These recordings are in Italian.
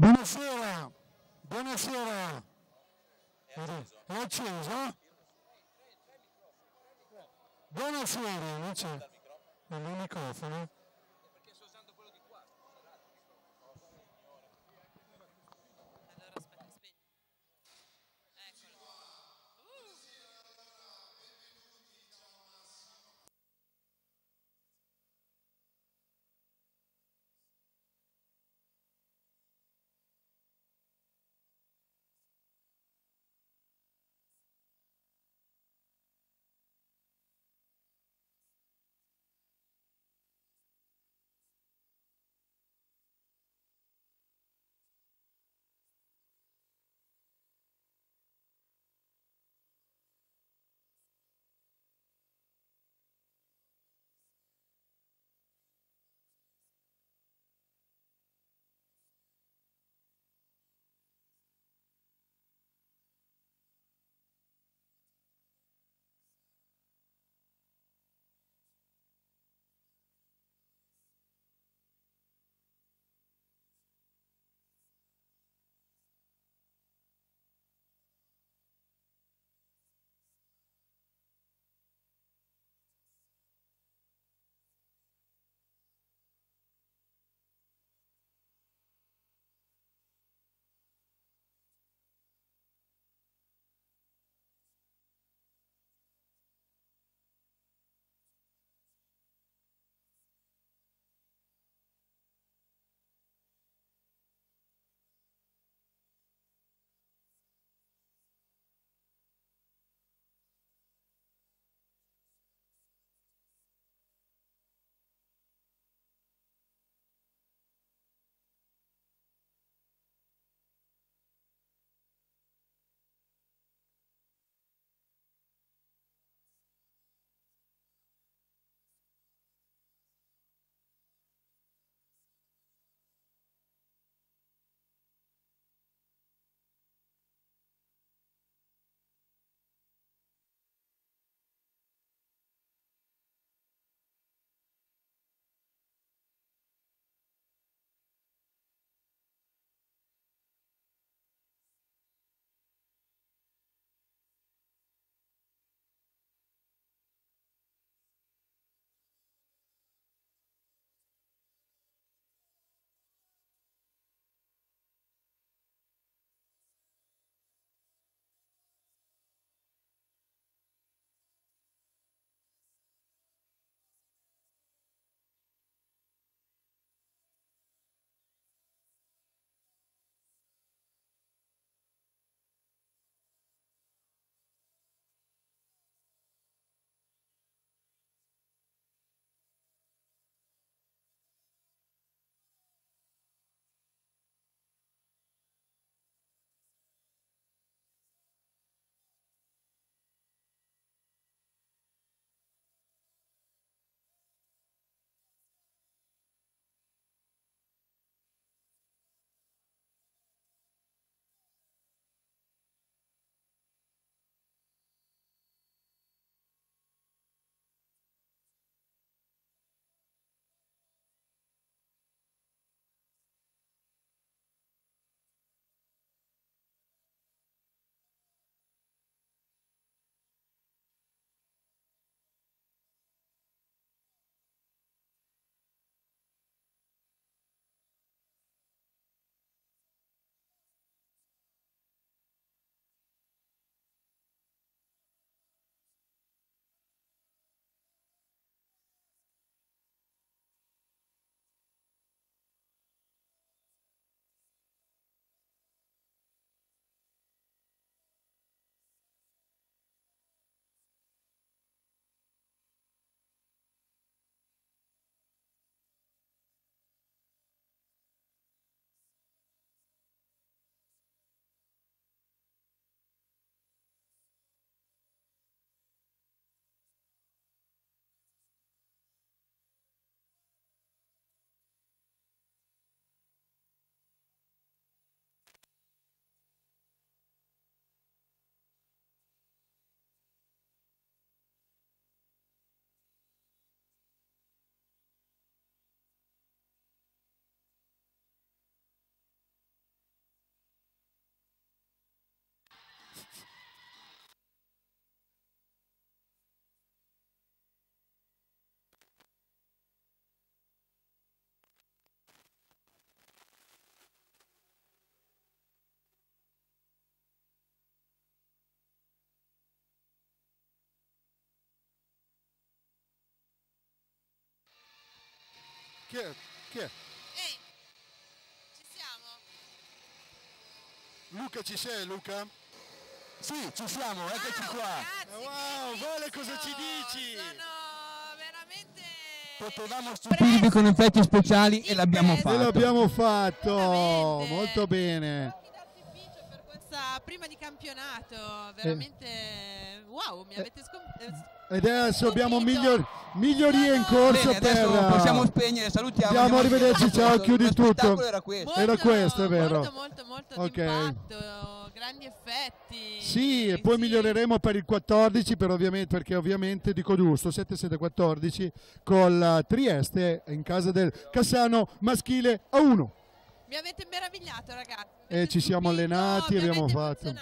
Buonasera, buonasera. È acceso? Buonasera, non c'è. Il microfono. Chi è? Chi è? Ehi, ci siamo? Luca ci sei Luca? Sì, ci siamo, eccoci Wow, qua. ragazzi, Wow, che Vale, cosa ci dici? Sono veramente... Potevamo stupirvi con effetti speciali e l'abbiamo E fatto. l'abbiamo fatto, Veramente. molto bene. Occhi d'artificio per questa prima di campionato, Eh. veramente wow, mi avete scom- eh, Ed adesso abbiamo miglior- migliorie in corso Bene, per... possiamo spegnere, salutiamo. Andiamo, arrivederci, ciao, chiudi tutto. era questo. molto, Era questo, è vero. Molto, molto, molto Ok. d'impatto, grandi effetti. Sì, e poi Sì. miglioreremo per il 14 per ovviamente, perché ovviamente dico giusto, 7-7-14 col Trieste in casa del Cassano maschile a 1. Mi avete meravigliato, ragazzi. E ci siamo allenati, abbiamo fatto.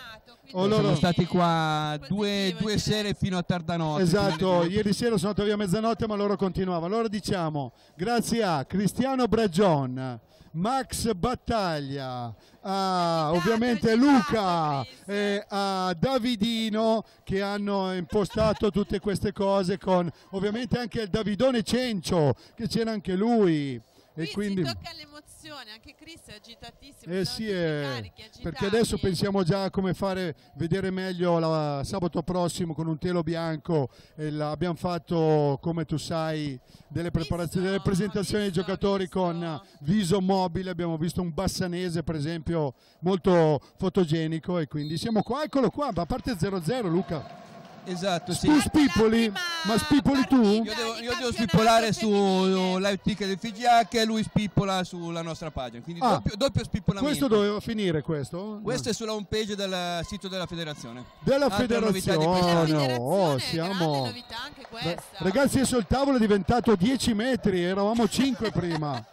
Oh, loro- Siamo stati qua due, due sere fino a tarda notte. Esatto, ieri sera sono andato via a mezzanotte ma loro continuavano. Allora diciamo grazie a Cristiano Bragion, Max Battaglia, a ovviamente Luca e a Davidino che hanno impostato tutte queste cose con ovviamente anche il Davidone Cencio che c'era anche lui. E quindi... tocca l'emozione, anche Chris è agitatissimo. Eh sì, eh, perché adesso pensiamo già a come fare vedere meglio la- sabato prossimo con un telo bianco. e la- abbiamo fatto, come tu sai, delle preparazioni, delle Visto, presentazioni dei visto, giocatori visto. con viso mobile. Abbiamo visto un bassanese, per esempio, molto fotogenico. E quindi siamo qua, eccolo qua. Ma a parte 0-0, Luca. Esatto, sì. Tu spipoli? Ma spipoli tu? Io devo, io devo spippolare su live ticket del FGH e lui spippola sulla nostra pagina. Quindi Ah. doppio, doppio spippolamento. Questo doveva finire, questo? Questo è sulla home page del sito della federazione. Della Altra federazione. Della oh, federazione, grande siamo... novità anche questa. Ragazzi, adesso il tavolo è diventato 10 metri, eravamo 5 prima.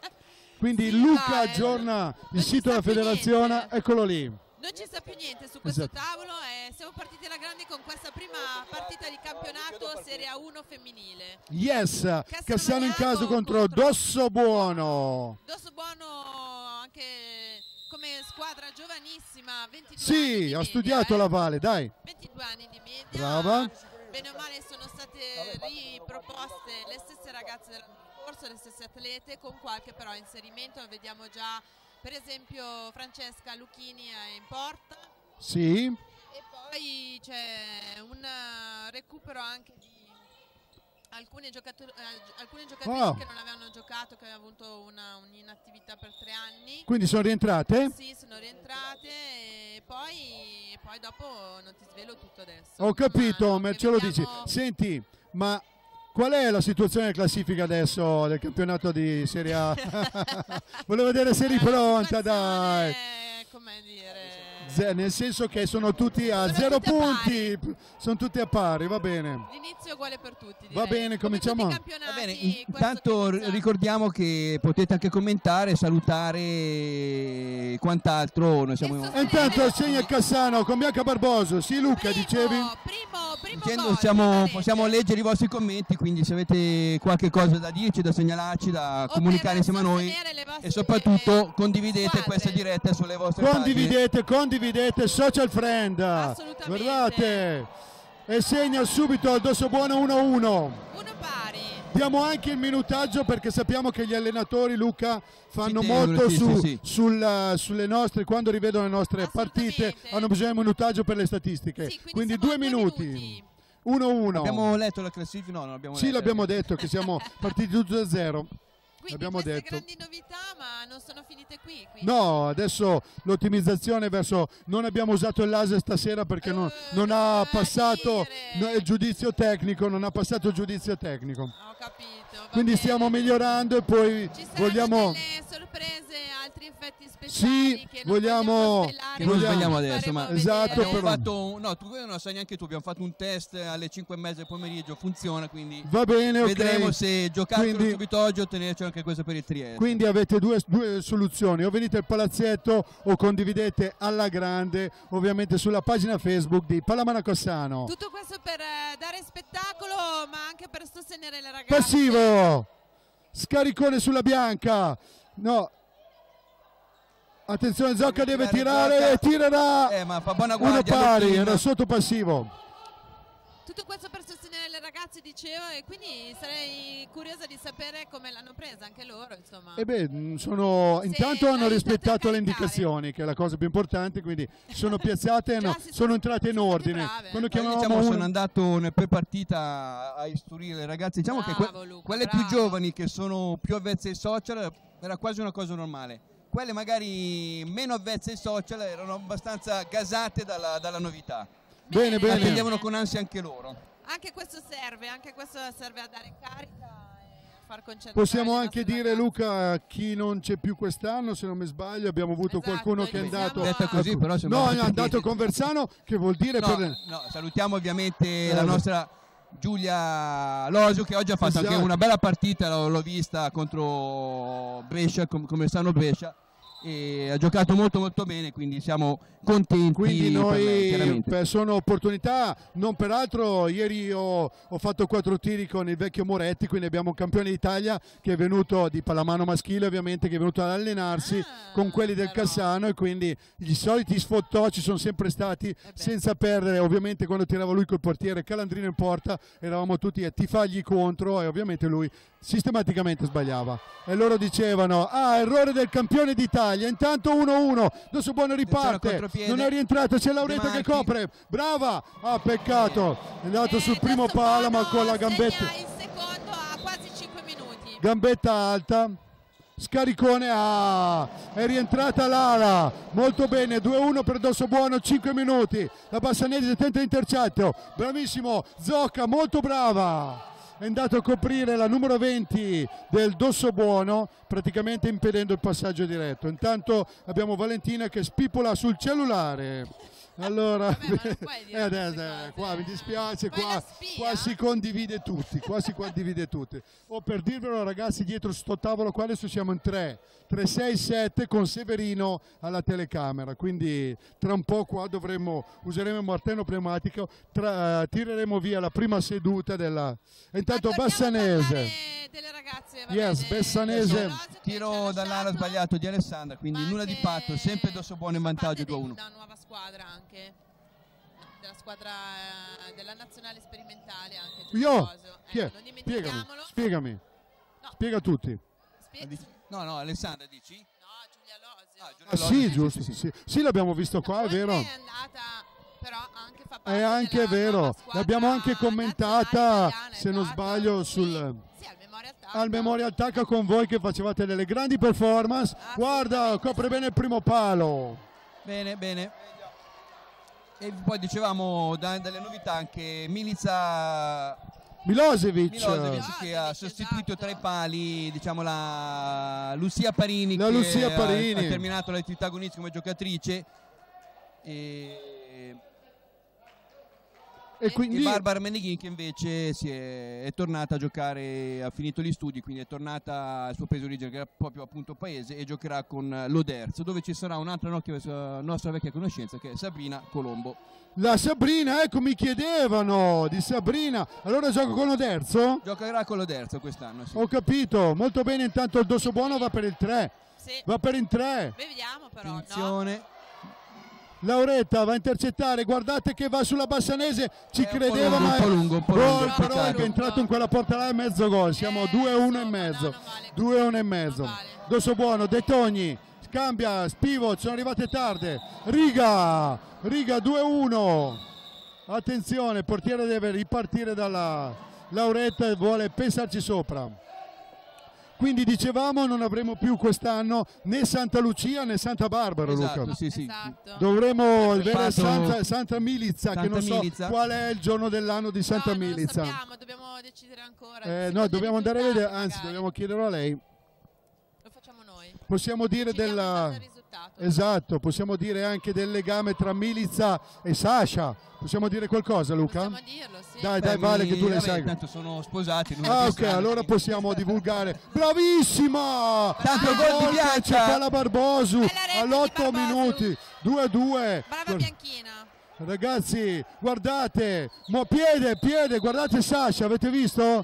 Quindi Sì, Luca vai. aggiorna il sito della federazione, niente. eccolo lì. Non ci sta più niente su questo Esatto. tavolo e siamo partiti alla grande con questa prima partita di campionato Serie A1 femminile. Yes, Cassano in Mariano caso contro contro- Dosso Buono. Dosso Buono anche come squadra giovanissima, 22 anni Sì, ha studiato eh. la Valle, dai. 22 anni di media. Brava. Bene o male sono state riproposte le stesse ragazze dell'anno scorso, le stesse atlete, con qualche però inserimento. Vediamo già per esempio Francesca Lucchini è in porta. Sì, E poi c'è un eh, recupero anche di alcune, giocatori, eh, alcune giocatrici Ah. che non avevano giocato, che avevano avuto una, un'inattività per tre anni. quindi sono rientrate? Sì, sono rientrate e poi, e poi dopo non ti svelo tutto adesso. Ho capito, Ma ce lo dici. Senti, ma qual è la situazione di classifica adesso del campionato di Serie A? Volevo vedere se eri La pronta, dai. Come dire... Nel senso che sono tutti a Sono zero a punti, sono tutti a pari, va bene. L'inizio è uguale per tutti. Va direi. bene, Come cominciamo. Va bene, intanto ricordiamo che potete anche commentare, salutare e quant'altro. Noi siamo E E intanto segna Cassano con Bianca Barboso. Sì, Luca, primo, dicevi? Primo, primo dicendo gol, possiamo, finalmente. possiamo leggere i vostri commenti, quindi se avete qualche cosa da dirci, da segnalarci, da O comunicare insieme a noi e soprattutto condividete squadre. questa diretta sulle vostre pagine. Condividete, condividete, social friend. Assolutamente. Guardate. E segna subito al Dosso Buono 1-1. Uno pari. Diamo anche il minutaggio perché sappiamo che gli allenatori, Luca, fanno Ci molto sì, su- sì, sì. sul- sulle nostre, quando rivedono le nostre partite, hanno bisogno di minutaggio per le statistiche. Sì, quindi quindi due minuti. minuti. 1-1. Abbiamo letto la classifica? No, non abbiamo Sì, letto. l'abbiamo detto che siamo partiti tutti da zero. Quindi L'abbiamo queste detto. grandi novità, ma non sono finite qui. quindi- No, adesso l'ottimizzazione verso... Non abbiamo usato il laser stasera perché non, Eh, non ha a passato no, il giudizio tecnico, non ha passato il giudizio tecnico. Ho capito. Quindi bene. stiamo migliorando e poi Ci vogliamo... delle sorprese, altri effetti Sì, che vogliamo- Che non Vogliamo- svegliamo adesso, ma. Esatto, abbiamo però- fatto un, no, tu non lo sai neanche tu, abbiamo fatto un test alle 5 e mezza del pomeriggio, funziona, quindi Va bene, vedremo se giocarlo Quindi- subito oggi o ottenerci anche questo per il Trieste. Quindi avete due, due soluzioni, o venite al palazzetto o condividete alla grande, ovviamente sulla pagina Facebook di Palamana Cossano. Tutto questo per eh, dare spettacolo, ma anche per sostenere le ragazze. Passivo, scaricone sulla bianca, no. Attenzione, Zocca deve tirare e tirerà Eh, ma fa buona uno guardia. pari, Lottin. era sotto passivo. Tutto questo per sostenere le ragazze, dicevo, e quindi sarei curiosa di sapere come l'hanno presa anche loro, insomma. E beh, mh, sono, intanto hanno rispettato le indicazioni, che è la cosa più importante, quindi sono piazzate, no, sono, sono- entrate in ordine. Quando Io, chiamavamo diciamo, uno- sono andato nel pre-partita a istruire le ragazze. Diciamo che que- Bravo, Luca, quelle bravo. più giovani che sono più avvezze ai social era quasi una cosa normale. Quelle magari meno avvezze ai social erano abbastanza gasate dalla, dalla novità. Bene, bene. Attendevano con ansia anche loro. Anche questo serve, anche questo serve a dare carica e far concentrare Possiamo anche dire. Luca, chi non c'è più quest'anno, se non mi sbaglio, abbiamo avuto Esatto, qualcuno che è iniziamo andato... a- così, però No, è andato con Versano, che vuol dire No, per... no, salutiamo ovviamente Eh, la nostra Giulia Losio che oggi ha fatto Esatto. anche una bella partita, l'ho, vista contro Brescia, com- come sanno Brescia, e ha giocato molto molto bene, quindi siamo contenti Quindi per lei, noi chiaramente. beh, sono opportunità, non peraltro ieri ho, ho fatto quattro tiri con il vecchio Moretti, quindi abbiamo un campione d'Italia che è venuto di pallamano maschile ovviamente, che è venuto ad allenarsi Ah, con quelli del però. Cassano e quindi i soliti sfottò ci sono sempre stati Eh senza perdere, ovviamente quando tirava lui col portiere Calandrino in porta eravamo tutti a tifargli contro e ovviamente lui sistematicamente sbagliava. E loro dicevano ah errore del campione d'Italia intanto 1-1 adesso buono riparte. non è rientrato c'è Lauretta che copre. Brava! Ah peccato. È andato sul primo palo ma con la gambetta. Il secondo a quasi 5 minuti. gambetta alta. Scaricone ah, è rientrata l'ala molto bene 2-1 per Dosso Buono 5 minuti. La Bassanese tenta intercetto. Bravissimo. Zocca molto brava è andato a coprire la numero 20 del Dosso Buono praticamente impedendo il passaggio diretto. Intanto abbiamo Valentina che spipola sul cellulare allora Vabbè, ma non puoi dire eh, adesso, eh, qua mi dispiace Poi qua, qua si condivide tutti qua si condivide tutti. O per dirvelo ragazzi dietro sto tavolo qua adesso siamo in 3 3 6 7 con Severino alla telecamera. Quindi tra un po' qua dovremmo useremo il martello pneumatico tra- eh, tireremo via la prima seduta della e intanto Bassanese delle ragazze, Yes, ci Tiro dall'ala sbagliato di Alessandra, quindi nulla di fatto, sempre Dosso Buono in vantaggio parte di 2-1. Una nuova squadra anche della squadra eh, della nazionale sperimentale anche io Rosio. chi è? Ecco, non spiegami dimentichiamolo. spiegami No. spiega a tutti Spie- No, no, Alessandra dici? no, Giulia Losio. Ah, Giulia ah Losio, sì giusto sì, sì, sì. l'abbiamo visto qua è vero è andata però anche fa parte È anche della vero, l'abbiamo anche commentata, italiana, se non esatto. sbaglio, Sì, sul- sì, al Memorial Tacca. al Memorial Tacca con voi che facevate delle grandi performance. Guarda, copre bene il primo palo. Bene, bene. E poi dicevamo da- dalle novità anche Milica Milosevic, Milosevic che ha sostituito esatto. tra i pali diciamo la Lucia Parini La che Lucia ha- Parini. ha, terminato l'attività agonistica come giocatrice e, e quindi e Barbara Meneghin che invece si è, è tornata a giocare, ha finito gli studi, quindi è tornata al suo paese origine che era proprio appunto paese e giocherà con l'Oderzo dove ci sarà un'altra nostra, nostra vecchia conoscenza che è Sabrina Colombo. la Sabrina, ecco mi chiedevano di Sabrina. Allora gioco con Oderzo? Giocherà con l'Oderzo quest'anno, sì. Ho capito, molto bene, intanto il dosso buono va per il 3. Sì. Va per il 3. Vediamo però, no? Lauretta va a intercettare, guardate che va sulla Bassanese, ci po' credeva lungo, ma un po' lungo, un po' gol però è entrato in quella porta là e mezzo gol, siamo Eh, 2-1 e insomma, mezzo, no, non vale. 2-1 e mezzo. Vale. Dosso buono, De Togni, cambia, Spivot, sono arrivate tarde, Riga, Riga 2-1. Attenzione, il portiere deve ripartire dalla Lauretta e vuole pensarci sopra. Quindi dicevamo non avremo più quest'anno né Santa Lucia né Santa Barbara, Esatto, Luca. sì, sì. Esatto. Dovremmo avere Santa, Santa Milizza, che Santa non so Milizza. qual è il giorno dell'anno di Santa no, non lo sappiamo, dobbiamo decidere ancora. Eh, no, dobbiamo andare a vedere, anzi magari. dobbiamo chiederlo a lei. Lo facciamo noi. Possiamo dire Ci della... risultato. Esatto, possiamo dire anche del legame tra Milizza e Sasha. Possiamo dire qualcosa, Luca? Possiamo dirlo, sì. Dai, Beh, dai, Vale, mi- che tu vabbè, sai. Tanto sono sposati. non Ah, ok, allora possiamo divulgare. Bravissima! Tanto Che gol di Bianca! C'è la Barbosu Bella rete di all'8 Barbosu. minuti, 2-2. Brava Bianchina. Ragazzi, guardate, mo piede, piede, guardate Sasha, avete visto?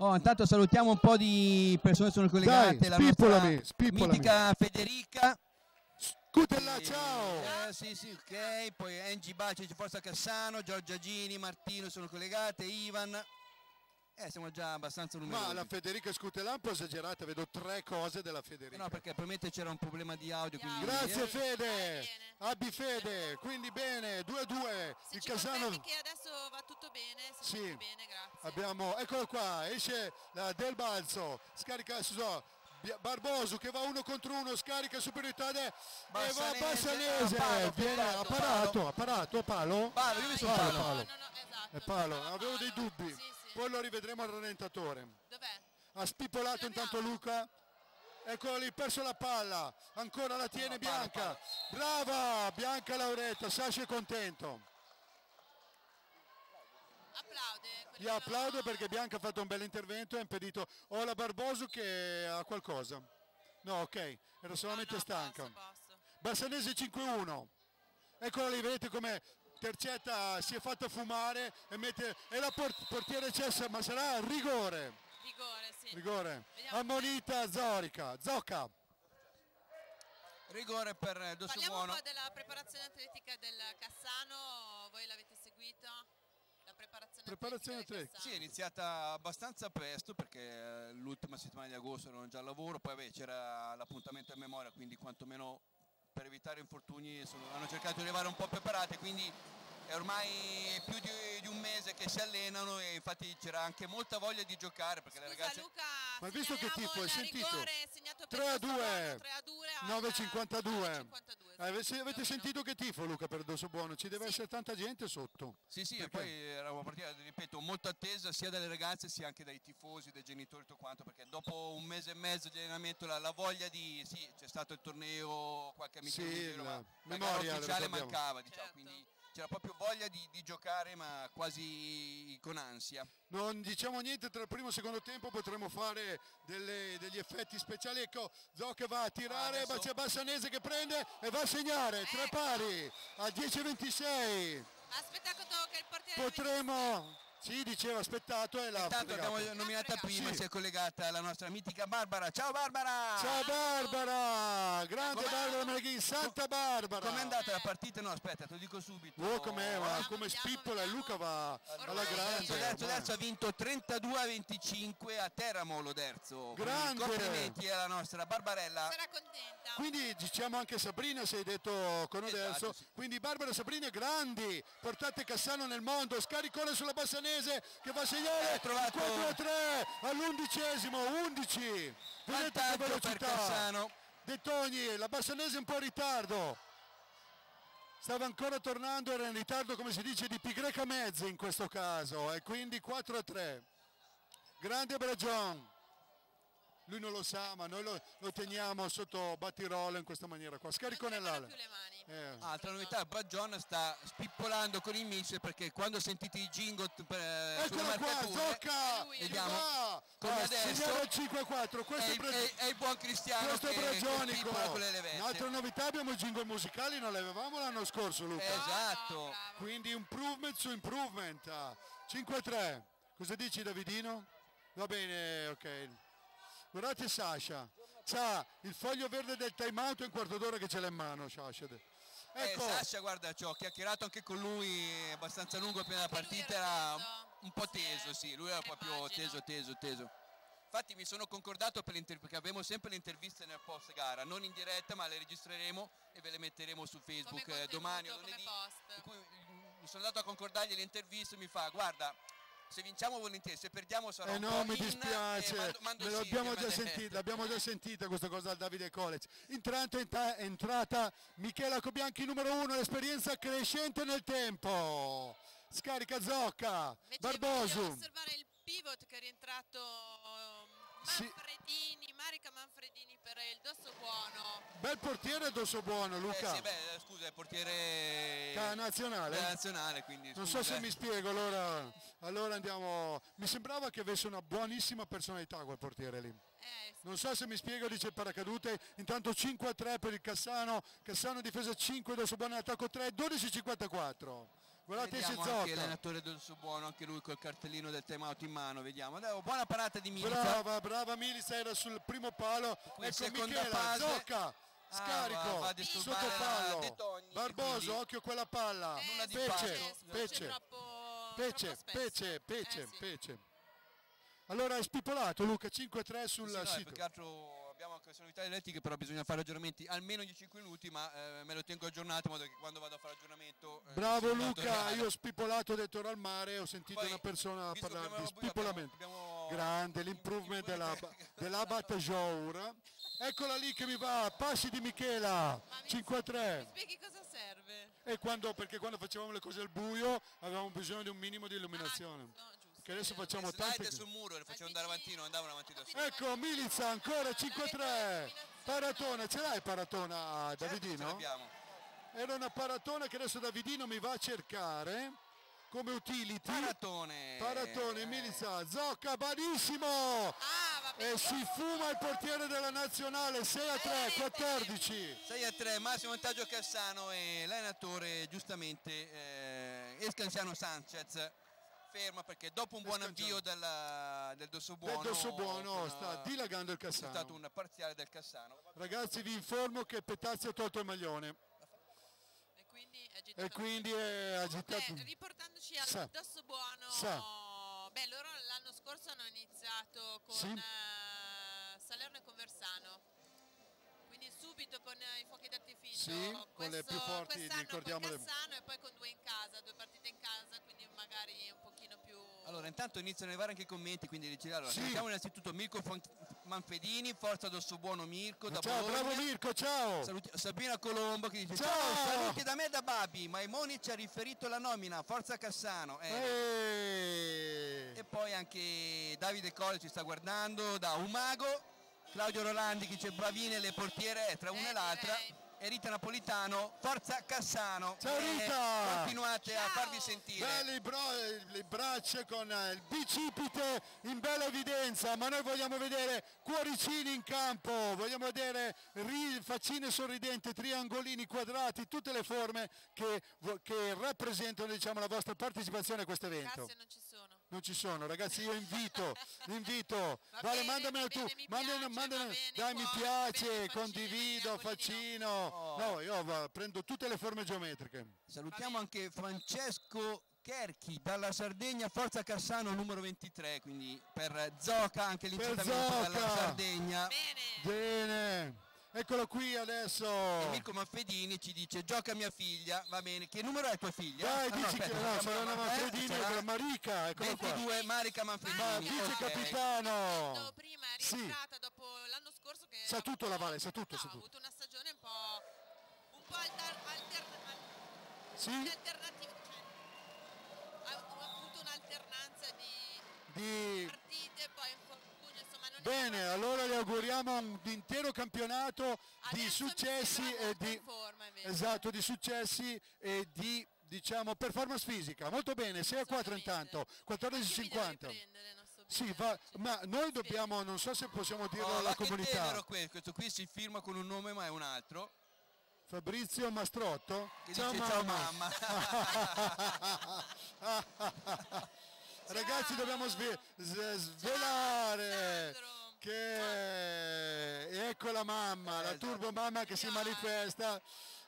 Oh, intanto salutiamo un po' di persone che sono collegate. Dai, la spippolami, spippolami. mitica Federica. Scutella, Eh, ciao! eh, sì, sì, ok. Poi Angie Baci, Forza Cassano, Giorgia Gini, Martino sono collegate, Ivan. Eh, siamo già abbastanza numerosi. Ma la Federica Scutelan un po' esagerata, vedo tre cose della Federica. No, perché probabilmente c'era un problema di audio. Di quindi- Grazie Fede, bene. abbi fede, quindi bene, 2-2, Se il ci Casano... che adesso va tutto bene, Sì. sente bene, grazie. Abbiamo, eccolo qua, esce la Del Balzo, scarica su Barboso che va uno contro uno, scarica superiorità de- e va Bassanese, Bassanese, a palo, viene palo, a parato, a parato, a palo. Palo, io mi sono Palo, palo. palo. No, no, esatto. È palo, avevo dei dubbi, Sì, sì. Poi lo rivedremo al rallentatore. Dov'è? Ha spippolato Ce intanto. Luca. Eccolo lì, perso la palla, ancora la tiene No, palla, Bianca. Brava, Bianca Lauretta, Sasha è contento. Applaude. applaudo avevano- perché Bianca ha fatto un bel intervento e ha impedito o la Barboso che ha qualcosa. No, ok, era solamente No, no, stanca. Bassanese 5-1. Eccola lì, vedete come Tercetta si è fatta fumare e, mette, e la port- portiere cessa, ma sarà rigore. Rigore, sì. Rigore. Vediamo. Ammonita Zorica. Zocca. Rigore per Dosso Parliamo Buono. un po' della preparazione atletica del Cassano, voi l'avete seguito? La preparazione, Preparazione atletica atletica. Sì, è iniziata abbastanza presto perché eh, l'ultima settimana di agosto erano già al lavoro, poi c'era l'appuntamento a memoria, quindi quantomeno per evitare infortuni sono- hanno cercato di arrivare un po' preparate, quindi è ormai più di, di un mese che si allenano e infatti c'era anche molta voglia di giocare perché le Scusa ragazze... Luca, Ma hai visto che tipo, hai sentito? segnato per 3 a Dosso Buono, 2. 3 a 2 al- 9.52. 9.52, Eh, avete- avete sentito che tifo Luca per Dosso Buono? Ci deve Sì. essere tanta gente sotto. Sì, sì, Perché? e poi era una partita, ripeto, molto attesa sia dalle ragazze sia anche dai tifosi, dai genitori e tutto quanto, perché dopo un mese e mezzo di allenamento la, la voglia di... sì, c'è stato il torneo, qualche amico Sì, in giro, la ma la memoria, ufficiale mancava, diciamo, Certo. quindi c'era proprio voglia di, di giocare ma quasi con ansia. Non diciamo niente tra il primo e il secondo tempo, potremo fare delle- degli effetti speciali. Ecco, Zocca va a tirare, ma c'è Bassanese che prende e va a segnare. Tre Ecco. pari al 10-26. Aspettato che il portiere Potremo, sì, diceva aspettato e l'ha Intanto abbiamo nominata prima, Sì. si è collegata la nostra mitica Barbara. Ciao Barbara! Ciao Barbara, grande Com'è- Barbara Melghin, Santa Barbara. Com'è andata la partita? No, aspetta, te lo dico subito. Oh, com'è, ma come spippola e. Luca va alla grande. Adesso, adesso, ormai. adesso ha vinto 32 a 25 a Teramo Loderzo. Grande! Complimenti alla nostra Barbarella. Sarà contenta. Quindi diciamo anche Sabrina, sei detto con Oderso. Esatto, sì. Quindi Barbara e Sabrina grandi. Portate Cassano nel mondo. Scaricone sulla Bassanese che va a segnare. Ha trovato- 4 a 3 all'undicesimo. 11. Vedete che velocità. De Togni, la Bassanese un po' in ritardo. Stava ancora tornando, era in ritardo come si dice di pi greca mezza in questo caso. E quindi 4 a 3. Grande Bragion. Lui non lo sa, ma noi lo, lo teniamo sotto battirolo in questa maniera qua. Scarico Non tremano nell'ala. più le mani. Eh. Altra novità, Bagion sta spippolando con il mix perché quando sentite i jingle per, eh, Eccolo qua, Ci Vediamo. va! Come Ah, adesso. segnala il 5-4, è, questo è, il- è- è il buon Cristiano questo che, Bragionico. Un'altra novità abbiamo i jingle musicali, non le avevamo l'anno scorso Luca. Eh, Esatto. No, no, bravo. Quindi improvement su improvement. Ah, 5-3. Cosa dici Davidino? Va bene, ok. Guardate Sasha. C'ha il foglio verde del time out e un quarto d'ora che ce l'ha in mano Sasha. Ecco, Eh, Sasha, guarda, ci ho chiacchierato anche con lui abbastanza lungo prima della partita, era un po' Sì, teso, sì, lui era proprio immagino. teso, teso, teso. Infatti mi sono concordato per l'intervista, perché abbiamo sempre le interviste nel post gara, non in diretta ma le registreremo e ve le metteremo su Facebook Come eh, domani o lunedì. come post. Per cui, mm, mi sono andato a concordargli le interviste e mi fa, guarda, se vinciamo volentieri, se perdiamo sarà Eh un no, po' mi in, dispiace, e mando, mando il l'abbiamo già, sentita, l'abbiamo già sentita questa cosa al Davide College. Intanto è entra- è entrata Michela Cobianchi numero uno, l'esperienza crescente nel tempo. Scarica Zocca, Invece Barbosu. osservare il pivot che è rientrato um, Sì. Manfredini, Marica Manfredini per il dosso buono. Bel portiere Dosso Buono, Eh, Luca. sì, beh, scusa, è portiere Ca- nazionale? della nazionale, quindi Non so se eh. mi spiego, allora, allora andiamo. Mi sembrava che avesse una buonissima personalità quel portiere lì. Eh, sì. Non so se mi spiego, dice il paracadute. Intanto 5 a 3 per il Cassano. Cassano difesa 5, Dosso Buono attacco 3, 12-54. Guardate se Vediamo anche l'allenatore del Subuono, anche lui col cartellino del time out in mano, vediamo. Adesso, buona parata di Milica. Brava, brava Milisa era sul primo palo. Qui ecco seconda Michela, fase. Zocca. Scarico, va- va a sotto disturbare la fallo. De Togni, Barboso, quindi- occhio a quella palla. Eh, nulla di scusa, Pece, Pece. troppo, Pece, troppo. Pece, Pece, Eh, sì. Pece. Allora è spippolato Luca 5-3 sul Sì, no, è sito. Che abbiamo anche queste novità elettriche, però bisogna fare aggiornamenti almeno di 5 minuti, ma eh, me lo tengo aggiornato in modo che quando vado a fare aggiornamento... eh, Bravo Luca, io ho spippolato detto al mare, ho sentito Poi, una persona che parlare di abbiamo- spippolamento. abbiamo- Grande, l'improvement della, dell'Abat Jour. Eccola lì che mi va, passi di Michela, Ma mi- 5-3. Mi spieghi cosa serve? E quando, perché quando facevamo le cose al buio avevamo bisogno di un minimo di illuminazione. Ah, no. Che adesso facciamo Le slide sul muro, le facevano andare avanti, non andavano avanti da soli. Ecco Milica ancora 5-3. Paratona, ce l'hai paratona Certo, ce Davidino? l'abbiamo. Era una paratona che adesso Davidino mi va a cercare come utility. Paratone. Paratone, Eh, Milica, Zocca, benissimo! Ah. E si fuma il portiere della nazionale, 6 a 3, 14. 6 a 3, Massimo Vantaggio Cassano e l'allenatore giustamente eh, Escanziano Sanchez ferma perché dopo un buon avvio della- del Dosso Buono Del Dosso Buono con, sta eh, dilagando il c'è stato Cassano. un parziale del Cassano. Ragazzi vi informo che Petazzi ha tolto il maglione E quindi è agitato. e quindi è agitato. Comunque, riportandoci al Sa. dosso buono, Sa. beh, loro l'anno scorso hanno iniziato con Sì. eh, Salerno e Conversano. Quindi subito con eh, i fuochi d'artificio. Sì, con le più forti, ricordiamole. con Cassano e poi con due in casa, due partite in casa, quindi magari un pochino più... Allora intanto iniziano ad arrivare anche i commenti, quindi dice, allora, Sì. innanzitutto Mirko Fon- Manfredini, forza Dosso Buono Mirko da Ciao, Bologna. bravo Mirko, ciao! Saluti- Sabina Colombo che dice Ciao! ciao, saluti da me e da Babi, Maimoni ci ha riferito la nomina, forza Cassano. Eh, Eh. E poi anche Davide Colle ci sta guardando da Umago, Claudio Rolandi che dice bravine le portiere eh, tra una Eh, e l'altra direi. E Rita Napolitano, forza Cassano. Ciao, Eh, Rita! continuate a Ciao! farvi sentire. Belli bro- le braccia con eh, il bicipite in bella evidenza, ma noi vogliamo vedere cuoricini in campo, vogliamo vedere faccine sorridenti, triangolini, quadrati, tutte le forme che, che rappresentano diciamo, la vostra partecipazione a questo evento. Casse non ci sono. Non ci sono, ragazzi, io invito, invito. Va Vale, bene, mandamela va tu, bene, mi mandamela, piace, va bene, dai mi cuore, piace, bene, condivido, faccino. No, io va, prendo tutte le forme geometriche. Salutiamo anche Francesco Cherchi dalla Sardegna, Forza Cassano numero 23, quindi per Zoca anche l'incitamento dalla Sardegna. Bene. Eccolo qui adesso. Mirko Manfredini ci dice gioca mia figlia, va bene, che numero è tua figlia? Dai, Ah, no, dici aspetta, che no, sarà una eh, Manfredini, sarà quella Marica, eccola qua. 22 Marica Ma Manfredini. vice ok. capitano. prima è Sì. rientrata dopo l'anno scorso che Sa ha tutto avuto- la Vale, sa tutto, no, sa ha tutto. avuto una stagione un po', un po' alter- alterna- Sì, alternativa, cioè, ha, ha avuto un'alternanza di di... Bene, allora le auguriamo un intero campionato di Adesso mi successi e di... in forma, invece. Esatto, di successi e di diciamo performance fisica. Molto bene, 6 a 4 Assolutamente. intanto, Anche mi devo 14.50. riprendere, non so Sì, bene, va, ma noi dobbiamo, non so se possiamo dirlo Oh, alla ma che comunità. tenero questo, questo qui si firma con un nome ma è un altro. Fabrizio Mastrotto. Che dice ciao mamma. Ragazzi dobbiamo sve- svelare che ecco la mamma, la Esatto. turbo mamma che si manifesta.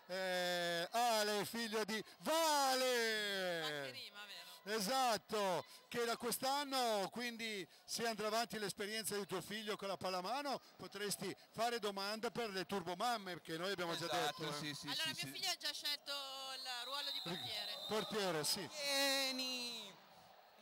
Eh, Ale, figlio di Vale. rima? Esatto, che da quest'anno quindi se andrà avanti l'esperienza di tuo figlio con la pallamano potresti fare domanda per le turbomamme che noi abbiamo già Esatto, detto. eh. sì, sì, allora sì, mio sì. figlio ha già scelto il ruolo di portiere. Portiere, sì. Vieni!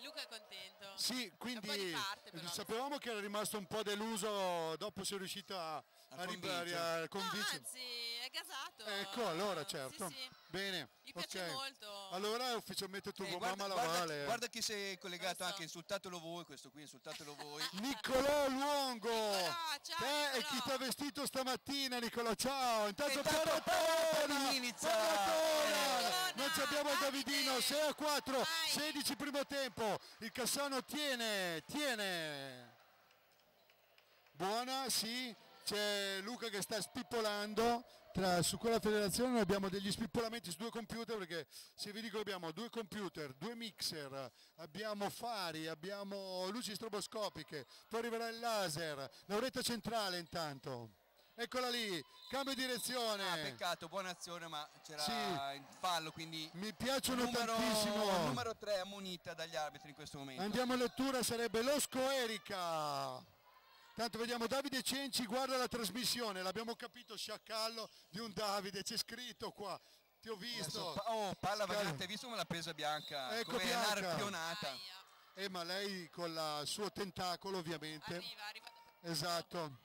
Luca è contento. Sì, È quindi parte, però. sapevamo che era rimasto un po' deluso, dopo sei riuscito a, a, ri- convincere. a No, convincere. anzi, è gasato. Ecco, allora certo. Sì, sì. Bene. Gli piace ok. molto. Allora è ufficialmente Eh, turbo guarda, mamma la guarda- Vale. guarda chi si è collegato so. anche, insultatelo voi, questo qui insultatelo voi. Niccolò Luongo, Nicolò, ciao, te e Nicolò. chi ti ha vestito stamattina Niccolò, ciao, intanto Paratona, Paratona, non ci abbiamo il. Davidino, 6 a 4, Vai. 16 primo tempo, il Cassano tiene, tiene, buona, sì, c'è Luca che sta spippolando, tra, su quella federazione noi abbiamo degli spippolamenti su due computer perché se vi dico abbiamo due computer, due mixer, abbiamo fari, abbiamo luci stroboscopiche, poi arriverà il laser, l'auretta centrale intanto. eccola lì, cambio direzione. Ah, peccato, buona azione, ma c'era Sì. il fallo, quindi Mi piacciono numero, tantissimo. numero 3 ammonita dagli arbitri in questo momento. Andiamo a lettura, sarebbe lo Scoerica. Tanto vediamo Davide Cenci, guarda la trasmissione, l'abbiamo capito, sciacallo di un Davide, c'è scritto qua. Ti ho Adesso visto. pa- oh, palla vagante, hai visto come l'ha presa bianca? Ecco come è Bianca. narpionata. Aia. Eh, ma lei con la- il suo tentacolo ovviamente. Arriva, arriva. Esatto.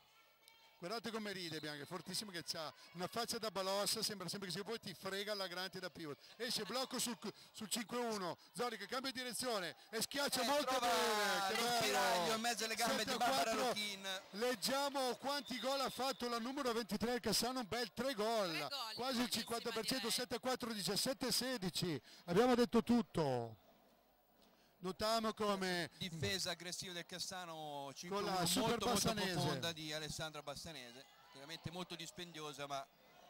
Guardate come ride Bianca, è fortissimo che ha una faccia da balossa, sembra sempre che se poi ti frega alla grande da pivot. Esce blocco sul, sul 5-1, Zoli che cambia direzione e schiaccia Eh, molto bene. Che lo bello. in mezzo alle gambe di 7-4. Barbara Lochin. Leggiamo quanti gol ha fatto la numero 23 il Cassano, un bel 3 gol, Tre gol, quasi il buonissima 50%, direi. 7-4, 17-16. Abbiamo detto tutto. Notiamo come Difesa aggressiva del Cassano 5 Con la molto, super molto Bassanese. profonda di Alessandra Bassanese. Chiaramente molto dispendiosa, ma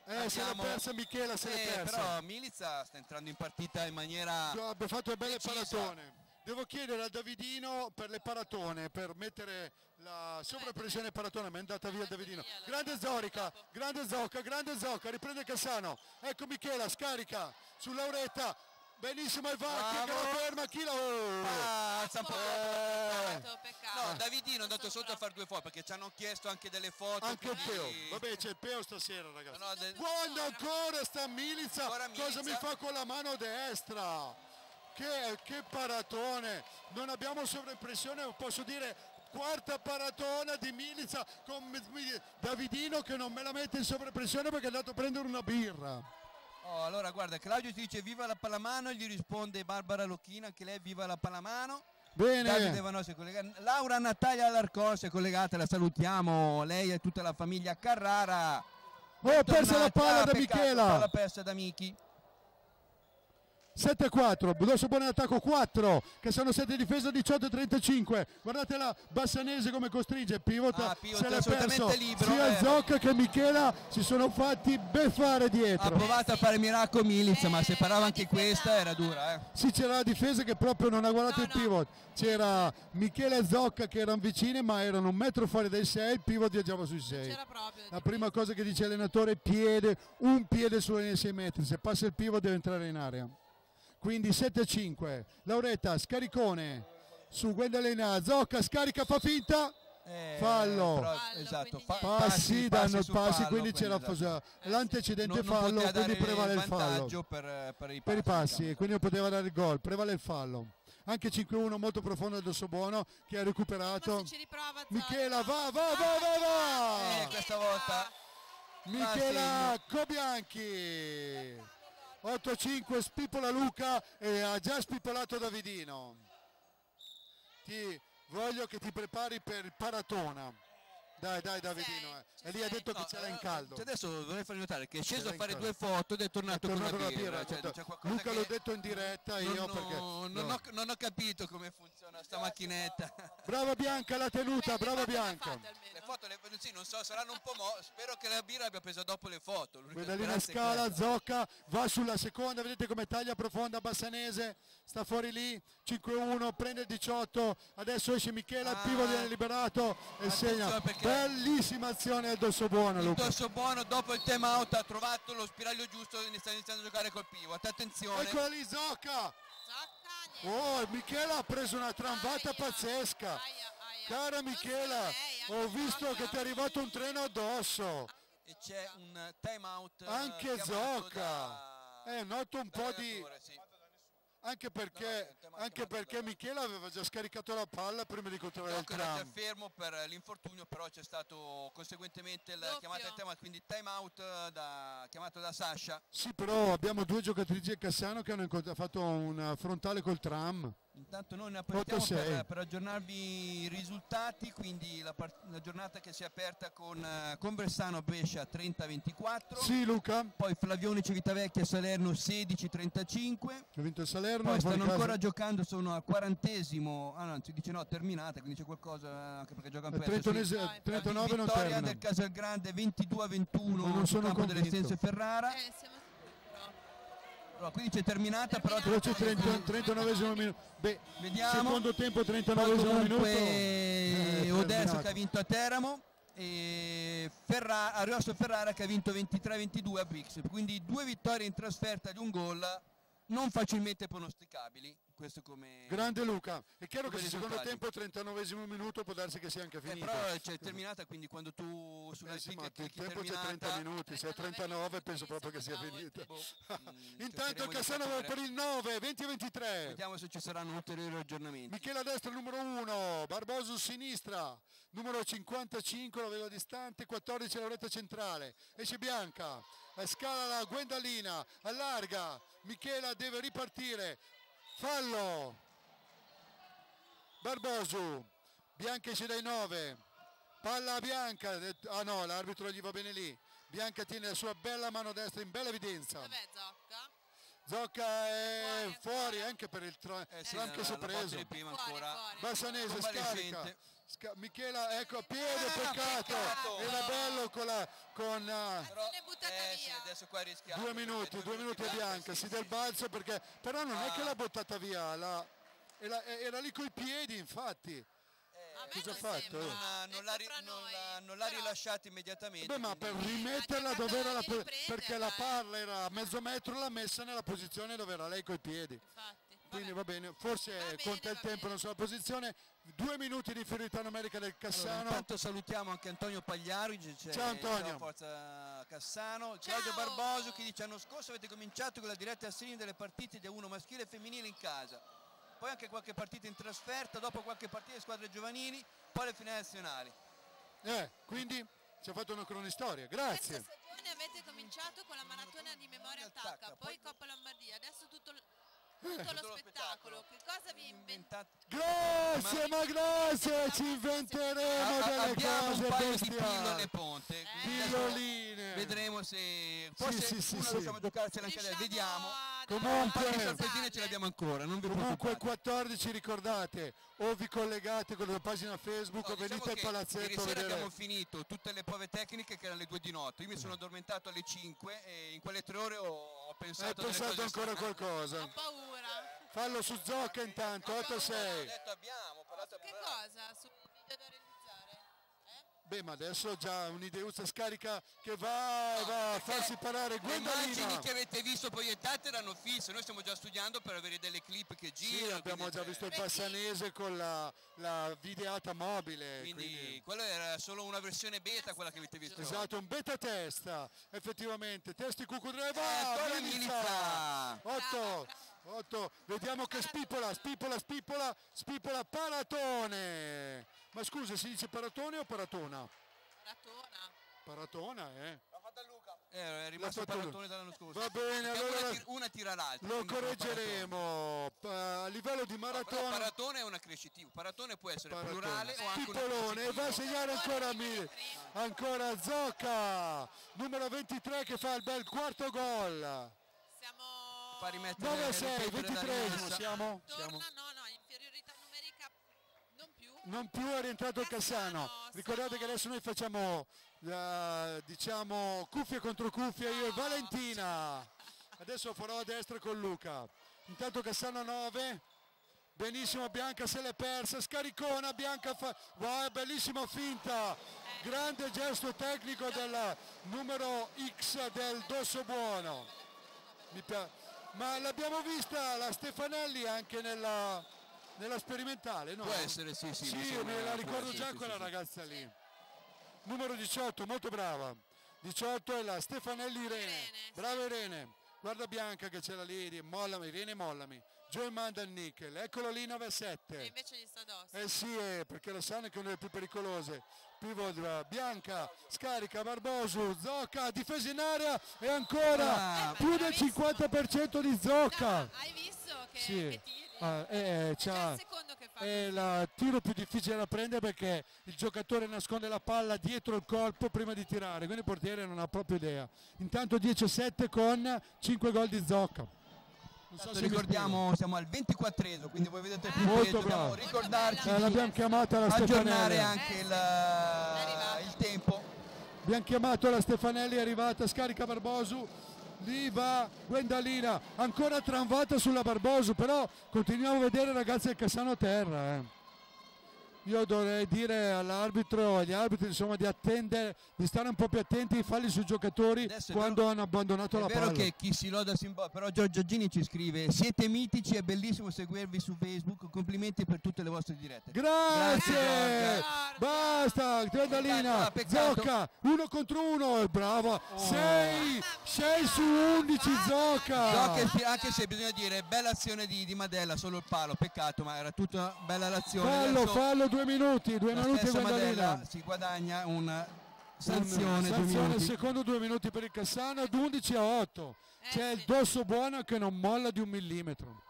eh, se l'è abbiamo- persa Michela, se l'è Eh, persa. però Milica sta entrando in partita in maniera Abbiamo fatto belle Decisa. paratone. Devo chiedere a Davidino per le paratone, per mettere la sovrappressione paratone, ma è andata via Davidino. l'ha Grande Zorica, grande Zocca, grande Zocca, riprende Cassano. Ecco Michela, scarica su Lauretta. Benissimo il VAR, che la ferma, chi la... Ah, alza un po'. Peccato, peccato. No, Davidino è andato sotto a fare due foto perché ci hanno chiesto anche delle foto. Anche il quindi- Peo, vabbè c'è il Peo stasera ragazzi. No, no, de- Quando ancora sta Miliza, Ancora cosa Milica. mi fa con la mano destra? Che, che paratone, non abbiamo sovraimpressione, posso dire quarta paratona di Miliza con Davidino che non me la mette in sovraimpressione perché è andato a prendere una birra. Oh, allora guarda, Claudio ti dice viva la pallamano, gli risponde Barbara Locchina che lei viva la pallamano. Davide Bene, Vanò si è collegato. Laura Natalia Alarcon si è collegata, la salutiamo, lei e tutta la famiglia Carrara. oh, ha perso la palla da Michela. Palla persa da Miki. 7-4, Budosso buono in attacco 4, che sono 7 difesa 18-35. Guardate la Bassanese come costringe, pivota, Ah, pivota se l'è perso. libero, Sia eh. Zocca che Michela si sono fatti beffare Ha dietro. provato a fare miracolo Miliz, ma Eh, se parava la anche questa era dura. Eh. Sì, c'era la difesa che proprio non ha guardato No, il no. pivot. C'era Michele e Zocca che erano vicini, ma erano un metro fuori dai 6, il pivot viaggiava sui 6. C'era proprio. La prima cosa che dice l'allenatore è piede, un piede sulla linea 6 metri, se passa il pivot deve entrare in area. Quindi 7-5, Lauretta, scaricone su Gwendalena, Zocca, scarica, fa finta, Eh, Fallo. però, Fallo, esatto, fa- niente. passi, danno passi, fallo, quindi c'era esatto. l'antecedente Non- non fallo, quindi prevale il fallo. per, per i per i passi, diciamo. quindi non poteva dare il gol, prevale il fallo. Anche 5-1 molto profondo del Buono che ha recuperato. Riprova. Michela, va, va, va, va, va! Eh, questa volta Michela Cobianchi 8-5 spipola Luca e ha già spipolato Davidino. Ti voglio che ti prepari per il paratona dai dai Davidino eh. E lì ha detto che No, ce l'ha in eh, caldo cioè adesso vorrei farvi notare che è sceso Ce a fare due foto ed è tornato, È tornato con la birra. Cioè, Luca l'ho detto in diretta io non, perché ho, non, no. ho, non ho capito come funziona sta macchinetta. brava Bianca la tenuta Beh, brava le foto le ha Bianca. Le foto, le, sì, non so, saranno un po' mo. Spero che la birra abbia preso dopo le foto. Guidalina scala. Zocca va sulla seconda, vedete come taglia profonda Bassanese, sta fuori lì, 5-1, prende il 18, adesso esce Michela, il Ah. pivo viene liberato e segna. Bellissima azione del dosso buono Il Luca. dorso buono dopo il time out ha trovato lo spiraglio giusto e sta iniziando a giocare col pivot. Attenzione. Eccola lì Zocca! Oh, Michela ha preso una tramvata Aia, pazzesca. aia, aia. Cara Michela, ho visto Zocca. che ti è arrivato un treno addosso. E c'è un time out. Anche Zocca. Eh, noto un po' di... Sì. Anche No, no, perché, il tema- anche perché Michela aveva già scaricato la palla prima di controllare il Zocca era tram. fermo per l'infortunio, però c'è stato conseguentemente il Doppio. chiamata del tema, quindi time out eh, da, chiamato da Sasha. Sì, però abbiamo due giocatrici a Cassano che hanno fatto un frontale col tram. Intanto noi ne approfittiamo 8-6. per, per aggiornarvi i risultati, quindi la, part- la giornata che si è aperta con eh, Conversano Brescia 30-24, Sì, Luca, poi Flavione Civitavecchia Salerno 16-35, ha vinto il Salerno. poi stanno ancora giocando, sono al quarantesimo, ah no, si dice no, terminata, quindi c'è qualcosa anche perché sì. Trentonese- Dai, 39 non Vittoria del Casalgrande 22-21 Ma non sul sono campo convinto. dell'Estense Ferrara, Eh, siamo. Allora, quindi c'è terminata, però 30 39 minuto. Beh, Vediamo. secondo tempo Poi 39 minuto. Eh, Odesso terminato. che ha vinto a Teramo e Ferra- Ferrara che ha vinto 23-22 a Brix, quindi due vittorie in trasferta di un gol non facilmente pronosticabili. Questo come Grande Luca. È chiaro che se secondo tempo 39 minuto può darsi che sia anche Eh, finita. però c'è terminata, quindi quando tu sulla Eh sì, ma il tempo c'è terminata, 30 minuti, se è 39 penso proprio che sia finita. Intanto Cassano per il 9, 20-23. Vediamo se ci saranno ulteriori aggiornamenti. Michele a destra numero 1, Barboso sinistra, numero 55 lo vedo distante, 14 la rete centrale, esce Bianca, eh, scala la Gwendalina, allarga, Michela deve ripartire, fallo, Barboso, Bianca esce dai 9, palla a Bianca, ah no l'arbitro gli va bene lì, Bianca tiene la sua bella mano destra in bella evidenza, Vabbè, Zocca. Zocca è Fuori fuori anche per il tra- Eh sì, tram che si è la parte preso. di prima Fuori, ancora. fuori. Bassanese Convalescente. scarica. Sca- Michela, ecco, a piede, Ah, peccato. peccato. Era bello con, la, con ah, Però, eh, sì, via. adesso qua rischiamo. due minuti, due minuti a bianca, si del balzo perché però non è che l'ha buttata via, la- era, era lì coi piedi infatti. Me cosa non ha fatto? Non, ha- non l'ha, non l'ha- non l'ha rilasciata immediatamente. Beh, ma per rimetterla dove era la perché la eh. palla era a mezzo metro, l'ha messa nella posizione dove era lei coi piedi. Infatti. Quindi va bene, forse Va bene, conta il tempo, bene. non so la posizione. Due minuti di inferiorità numerica del Allora, Cassano. intanto salutiamo anche Antonio Pagliari, c'è Ciao, Antonio. ciao, Forza Cassano, Ciao. Claudio Barboso che dice l'anno scorso avete cominciato con la diretta a streaming delle partite di uno maschile e femminile in casa, poi anche qualche partita in trasferta, dopo qualche partita di squadre giovanili, poi le finali nazionali. Eh, quindi ci ha fatto una cronistoria, Questa grazie. stagione avete cominciato con la maratona di memoria attacca, poi Coppa Lombardia, adesso tutto, tutto lo lo spettacolo. Che cosa vi inventate? Grazie, ma grazie, ci inventeremo A- delle abbiamo un cose paio di pillole bestiali. ponte, Eh. Pilloline. vedremo se forse sì, sì, una sì. riusciamo a giocarcela anche lei, Riusciamo vediamo. a Comunque- sorpresina ce l'abbiamo ancora, non vi Comunque preoccupate. 14 ricordate, o vi collegate con la pagina Facebook No, o venite diciamo al che palazzetto ieri sera vedere. abbiamo finito tutte le prove tecniche che erano le due di notte. Io mi sono addormentato alle 5 e in quelle tre ore ho, ho pensato, Hai pensato ancora strane. qualcosa? Ho paura. Fallo su Zocca intanto, Ho 8-6. detto abbiamo, ho parlato Che cosa? Sul video da? Beh, ma adesso già un'ideuzza scarica che va, e va a farsi parare Le immagini che avete visto proiettate erano fisse, noi stiamo già studiando per avere delle clip che Sì, girano. abbiamo quindi, già eh, visto il Bassanese con la, la videata mobile. Quindi, quindi- quello era solo una versione beta quella che avete visto. Esatto, un beta testa, effettivamente, testi cucudre, Eh, Milizza. Milizza. 8, 8, vediamo che spipola, spipola, spipola, spipola Paratone. Ma scusa, si dice Paratone o Paratona? Maratona. Paratona, eh? Eh, è rimasto La il paratone dall'anno scorso. Va bene, Perché allora una, tir- una tira l'altra. Lo correggeremo. A livello di maratona, paratone è un accrescitivo, paratone può essere Paratone. plurale o anche e va a segnare ancora, Mi- ancora Zocca, numero 23 che fa il bel quarto gol. Siamo... Fa rimettere 9 a il 6, ripetere la 23 rimessa. siamo? Torna, siamo. no, no, non più. È rientrato Cassano. Cassano, Ricordate che adesso noi facciamo la- diciamo cuffia contro cuffia io e No. Valentina. Adesso farò a destra con Luca. Intanto Cassano 9. Benissimo Bianca se l'è persa, scaricona Bianca fa. Wow, bellissima finta. Grande gesto tecnico del numero X del Dosso Buono. Ma l'abbiamo vista la Stefanelli anche nella, nella sperimentale, no? Può essere, sì, sì. Sì, io me la ricordo essere, già sì, quella sì, sì. ragazza lì. Numero 18, molto brava. 18 è la Stefanelli Irene. Irene. Brava Irene. Guarda Bianca che c'era lì, di- mollami, Irene mollami. Joy manda il nickel, eccolo lì 9 a E 7. invece gli sta addosso. Eh sì, eh, perché lo sanno che è una delle più pericolose. Pivot, Bianca, scarica, Barbosu, Zocca, difesa in area e ancora Ah, più del bravissimo. 50% di Zocca. hai visto che, Sì. che tiri? Ah, eh, eh, c'ha- il è il tiro più difficile da prendere perché il giocatore nasconde la palla dietro il colpo prima di tirare, quindi il portiere non ha proprio idea. Intanto 10-7 con 5 gol di Zocca. Non so se ricordiamo, siamo al 24esimo, quindi voi vedete il Molto punteggio, bravo. dobbiamo ricordarci. Eh, l'abbiamo chiamata la aggiornare Stefanelli. anche il, arrivato. il tempo. Abbiamo chiamato la Stefanelli, è arrivata, scarica Barbosu. Lì va Gwendalina, ancora tramvata sulla Barbosu, però continuiamo a vedere ragazzi il Cassano a terra. eh. Io dovrei dire all'arbitro agli arbitri insomma di attendere, di stare un po' più attenti ai falli sui giocatori Adesso è quando vero- hanno abbandonato È la vero palla. che chi si loda si imbo- però Giorgio Gini ci scrive siete mitici, è bellissimo seguirvi su Facebook, complimenti per tutte le vostre dirette. Grazie! Grazie, Basta, peccato. Zocca, uno contro uno, bravo, 6 su 11 Zocca. Fi- anche se bisogna dire bella azione di, di Madella, solo il palo, peccato, ma era tutta una bella l'azione. Fallo, fallo, due minuti, due la minuti Guendalina. Si guadagna una sanzione, Sanzione, due secondo due minuti per il Cassano ad 11 a 8. Eh, C'è il dosso buono che non molla di un millimetro.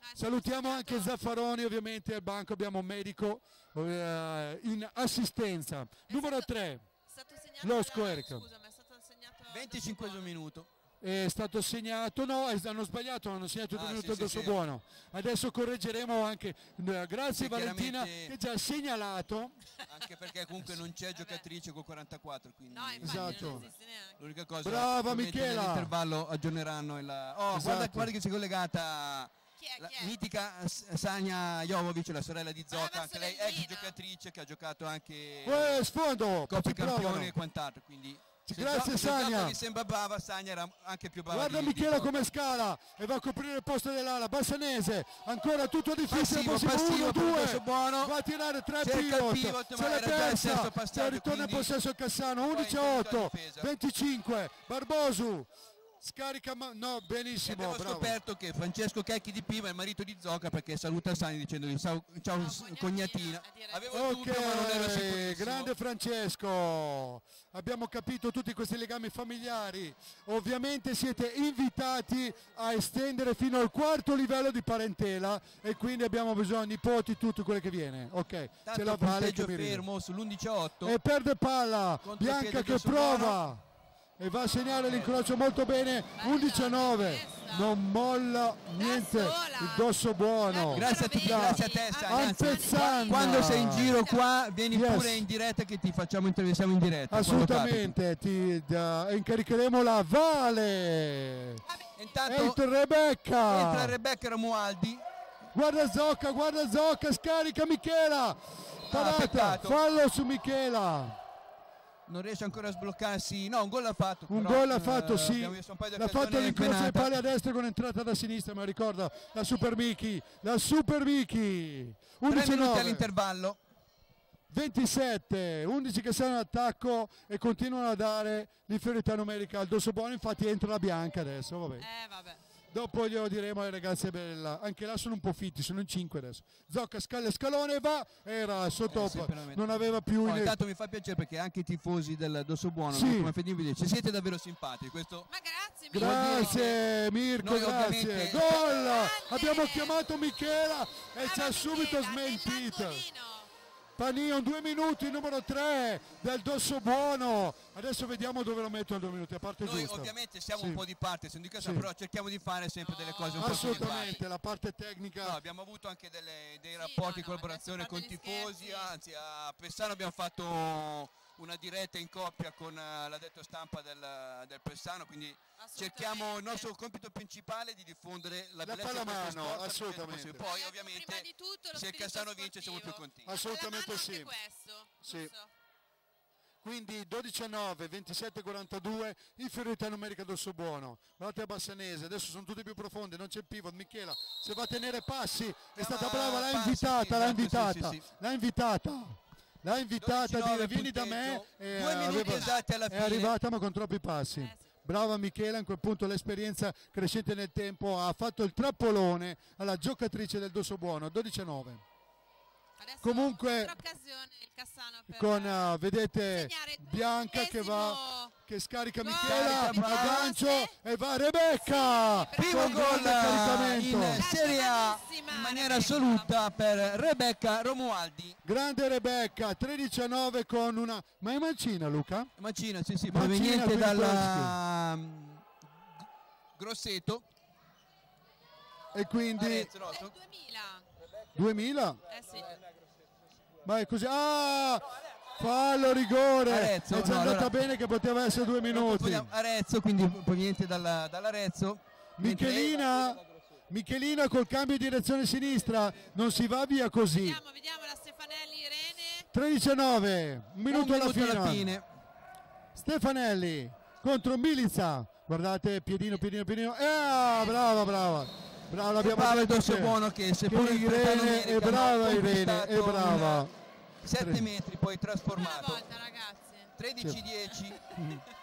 È Salutiamo anche Zaffaroni, ovviamente al banco abbiamo un medico eh, in assistenza. Numero stato- 3 è stato segnato Losco, Erika. Scusa, ma è stato segnato 25 Dosso Buono. minuto. È stato segnato, no, eh, hanno sbagliato, hanno segnato Ah, sì, al sì, dosso sì. buono. Adesso correggeremo anche, grazie Sì, Valentina che già ha segnalato. Anche perché comunque non c'è Vabbè. giocatrice col 44, quindi No, infatti Esatto. non esiste neanche. l'unica cosa Brava, Michela. nell'intervallo aggiorneranno il Oh, guarda, Esatto. guarda che si è collegata Chi è? la Chi è? mitica Sania Jovovic, la sorella di Brava Zocca, anche lei ex giocatrice che ha giocato anche Eh, sfondo, Coppa provano. e quant'altro, quindi Grazie. Zocca vi sembra brava, Sania era anche più brava Guarda di- di Michela Zocca. come scala e va a coprire il posto dell'ala. Bassanese, ancora tutto difficile. Passivo, passivo uno, per il due. Dosso Buono. Va a tirare tre Cerca il pivot. pivot, Se sesto passaggio, Se ritorna in possesso Cassano. Poi 11 a in 8. la difesa. 25. Barbosu. Scarica. ma- No, benissimo. Abbiamo Bravo. scoperto che Francesco Checchi di Piva è il marito di Zocca perché saluta Sani dicendogli ciao, ciao, No, s- cognatina, cognatina. Avevo il dubbio ma non Ok, sicurissimo. grande Francesco. Abbiamo capito tutti questi legami familiari. Ovviamente siete invitati a estendere fino al quarto livello di parentela e quindi abbiamo bisogno di nipoti, tutto quello che viene. Ok, c'è Tanto la Vale che fermo sull'11 a 8. E perde palla, Bianca che prova e va a segnare l'incrocio molto bene, 11 a 9. questa. Non molla niente, il dosso buono. Grazie a tutti, grazie a te Sani. Anzi, Alpezzana. quando sei in giro qua vieni Yes. pure in diretta che ti facciamo intervistiamo in diretta. Assolutamente, ti da- incaricheremo la Vale. Intanto Entra Rebecca. entra Rebecca Romualdi. Guarda Zocca, guarda Zocca, scarica Michela. Parata, Ah, fallo su Michela. Non riesce ancora a sbloccarsi. No, un gol l'ha fatto. Un però, gol l'ha eh, fatto, sì. paio di L'ha fatto occasioni l'incrocio dei frenata. pali a destra con entrata da sinistra, ma ricorda la Super Miki, la Super Miki. Tre 11 minuti 9. all'intervallo. 27, 11 che stanno in attacco e continuano a dare l'inferiorità numerica al dosso buono, infatti entra la bianca adesso, vabbè. Eh, vabbè. Dopo glielo diremo alle ragazze bella. Anche là sono un po' fitti, sono in 5 adesso. Zocca, scaglia, scalone, va. Era sotto, Eh, sì, veramente. non aveva più No, in- intanto mi fa piacere perché anche i tifosi del Dosso Buono, Sì. come Fedini dice, siete davvero simpatici. Questo Ma grazie, Mirko. Grazie Mirko, Noi grazie. Gol! Abbiamo chiamato Michela e ci ha subito smentito. Panion, due minuti, numero 3 del Dosso Buono. Adesso vediamo dove lo metto a due minuti, a parte noi giusta. ovviamente siamo Sì. un po' di parte, sindicata, Sì. però cerchiamo di fare sempre delle cose un po' più di parte. Assolutamente, la parte tecnica. No, abbiamo avuto anche delle- dei Sì, rapporti no, di no, collaborazione con tifosi, scherzi. anzi a Pessano abbiamo fatto una diretta in coppia con eh, l'addetto stampa del, del Pessano, quindi cerchiamo il nostro compito principale di diffondere la, La bellezza di pallamano, sport al più assolutamente. Poi Ecco, ovviamente prima di tutto lo se il Cassano vince siamo più contenti. Assolutamente sì. anche questo, Sì. Quindi 12 a 9, 27 a 42, inferiorità numerica d'Osso Buono. Guardate a Bassanese, adesso sono tutti più profondi, non c'è pivot. Michela, se va a tenere passi, è stata brava, l'ha invitata, l'ha invitata, sì, sì, sì. l'ha invitata. L'ha invitata a 12-9 dire vieni da me e due minuti aveva- esatti alla è fine. arrivata ma con troppi passi. Eh, sì. Brava Michela, in quel punto l'esperienza crescente nel tempo ha fatto il trappolone alla giocatrice del Dosso Buono, 12 a 9. Adesso Comunque- un'altra occasione il Cassano per Con, eh, vedete, Bianca che va che scarica Michela, di aggancio Base. e va Rebecca! Sì, Primo gol caricamento. in Serie A in maniera Rebecca. assoluta per Rebecca Romualdi. Grande Rebecca, 13 a 9 con una... Ma è mancina Luca? Macina, sì, sì, proveniente dalla Grosseto. E quindi Arezzo, no, Del so- 2000 2000? eh sì Ma è così... Ah! Fallo rigore! Arezzo, è già no, andata allora- bene che poteva essere due minuti. Arezzo, quindi proveniente dalla- dall'Arezzo. Michelina, Michelina col cambio di direzione sinistra, non si va via così. vediamo vediamo la Stefanelli 13-9, un minuto, Un alla, minuto fine. alla fine. Stefanelli contro Milica. Guardate, piedino, piedino, piedino. Ah, brava, brava. Brava, l'abbiamo il detto che- buono che che seppur il Irene è brava Irene, è brava. Un 7 metri poi Una trasformato. volta ragazzi. 13-10.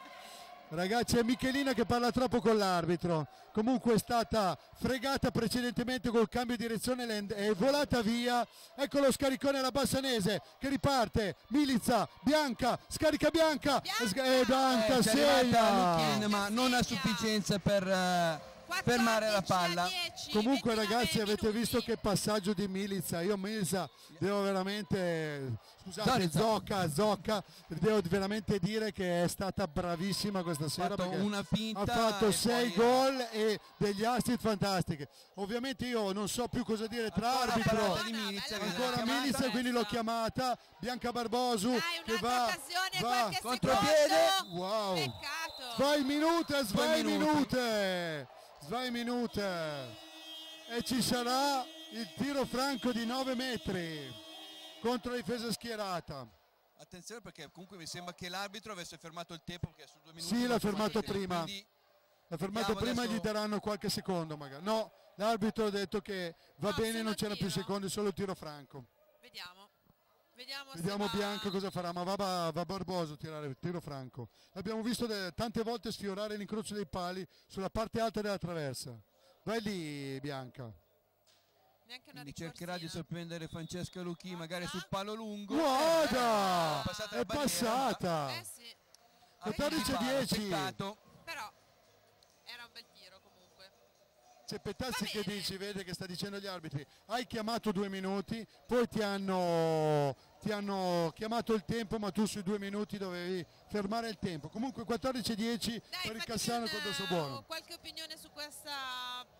Ragazzi, è Michelina che parla troppo con l'arbitro. Comunque è stata fregata precedentemente col cambio di direzione, è volata via. Ecco lo scaricone alla Bassanese che riparte. Miliza, Bianca, scarica Bianca. Bianca! E sca- E Bianca Eh, segna. Ma non a sufficienza per eh, fermare la 14 a palla. 10, Comunque 29 ragazzi avete visto che passaggio di Miliza, io Miliza devo veramente, scusate. Zocca, Zocca, devo veramente dire che è stata bravissima questa Ha sera fatto perché una finta ha fatto e 6 poi- gol e degli assist fantastiche. Ovviamente io non so più cosa dire tra Ancora arbitro, Milizia, ancora. Miliza, quindi l'ho chiamata, Bianca Barbosu Dai, che va, occasione, va, contropiede. Wow. Peccato. Zwei Minute, zwei minuti. Minute, zwei Minute. E ci sarà il tiro franco di 9 metri contro la difesa schierata. Attenzione perché comunque mi sembra che l'arbitro avesse fermato il tempo perché su due minuti. Sì, l'ha ha fermato il prima. L'ha fermato prima e adesso- gli daranno qualche secondo magari. No, l'arbitro ha detto che va No, bene, solo non c'era più secondi, solo tiro franco. Vediamo. Vediamo, se Vediamo va- Bianca cosa farà, ma va, va, va Barboso a tirare il tiro franco. L'abbiamo visto de- tante volte sfiorare l'incrocio dei pali sulla parte alta della traversa. Vai lì Bianca. Quindi cercherà di sorprendere Francesca Lucchi magari sul palo lungo. Guarda! Eh, passata È la barriera. passata! Eh sì, 14 palo, 10. Peccato. però era un bel tiro comunque. C'è Petazzi che dici, vede che sta dicendo agli arbitri, hai chiamato due minuti, poi ti hanno, ti hanno chiamato il tempo, ma tu sui due minuti dovevi fermare il tempo. Comunque 14-10 Dai, per il Cassano un- col dorso buono. qualche opinione su questo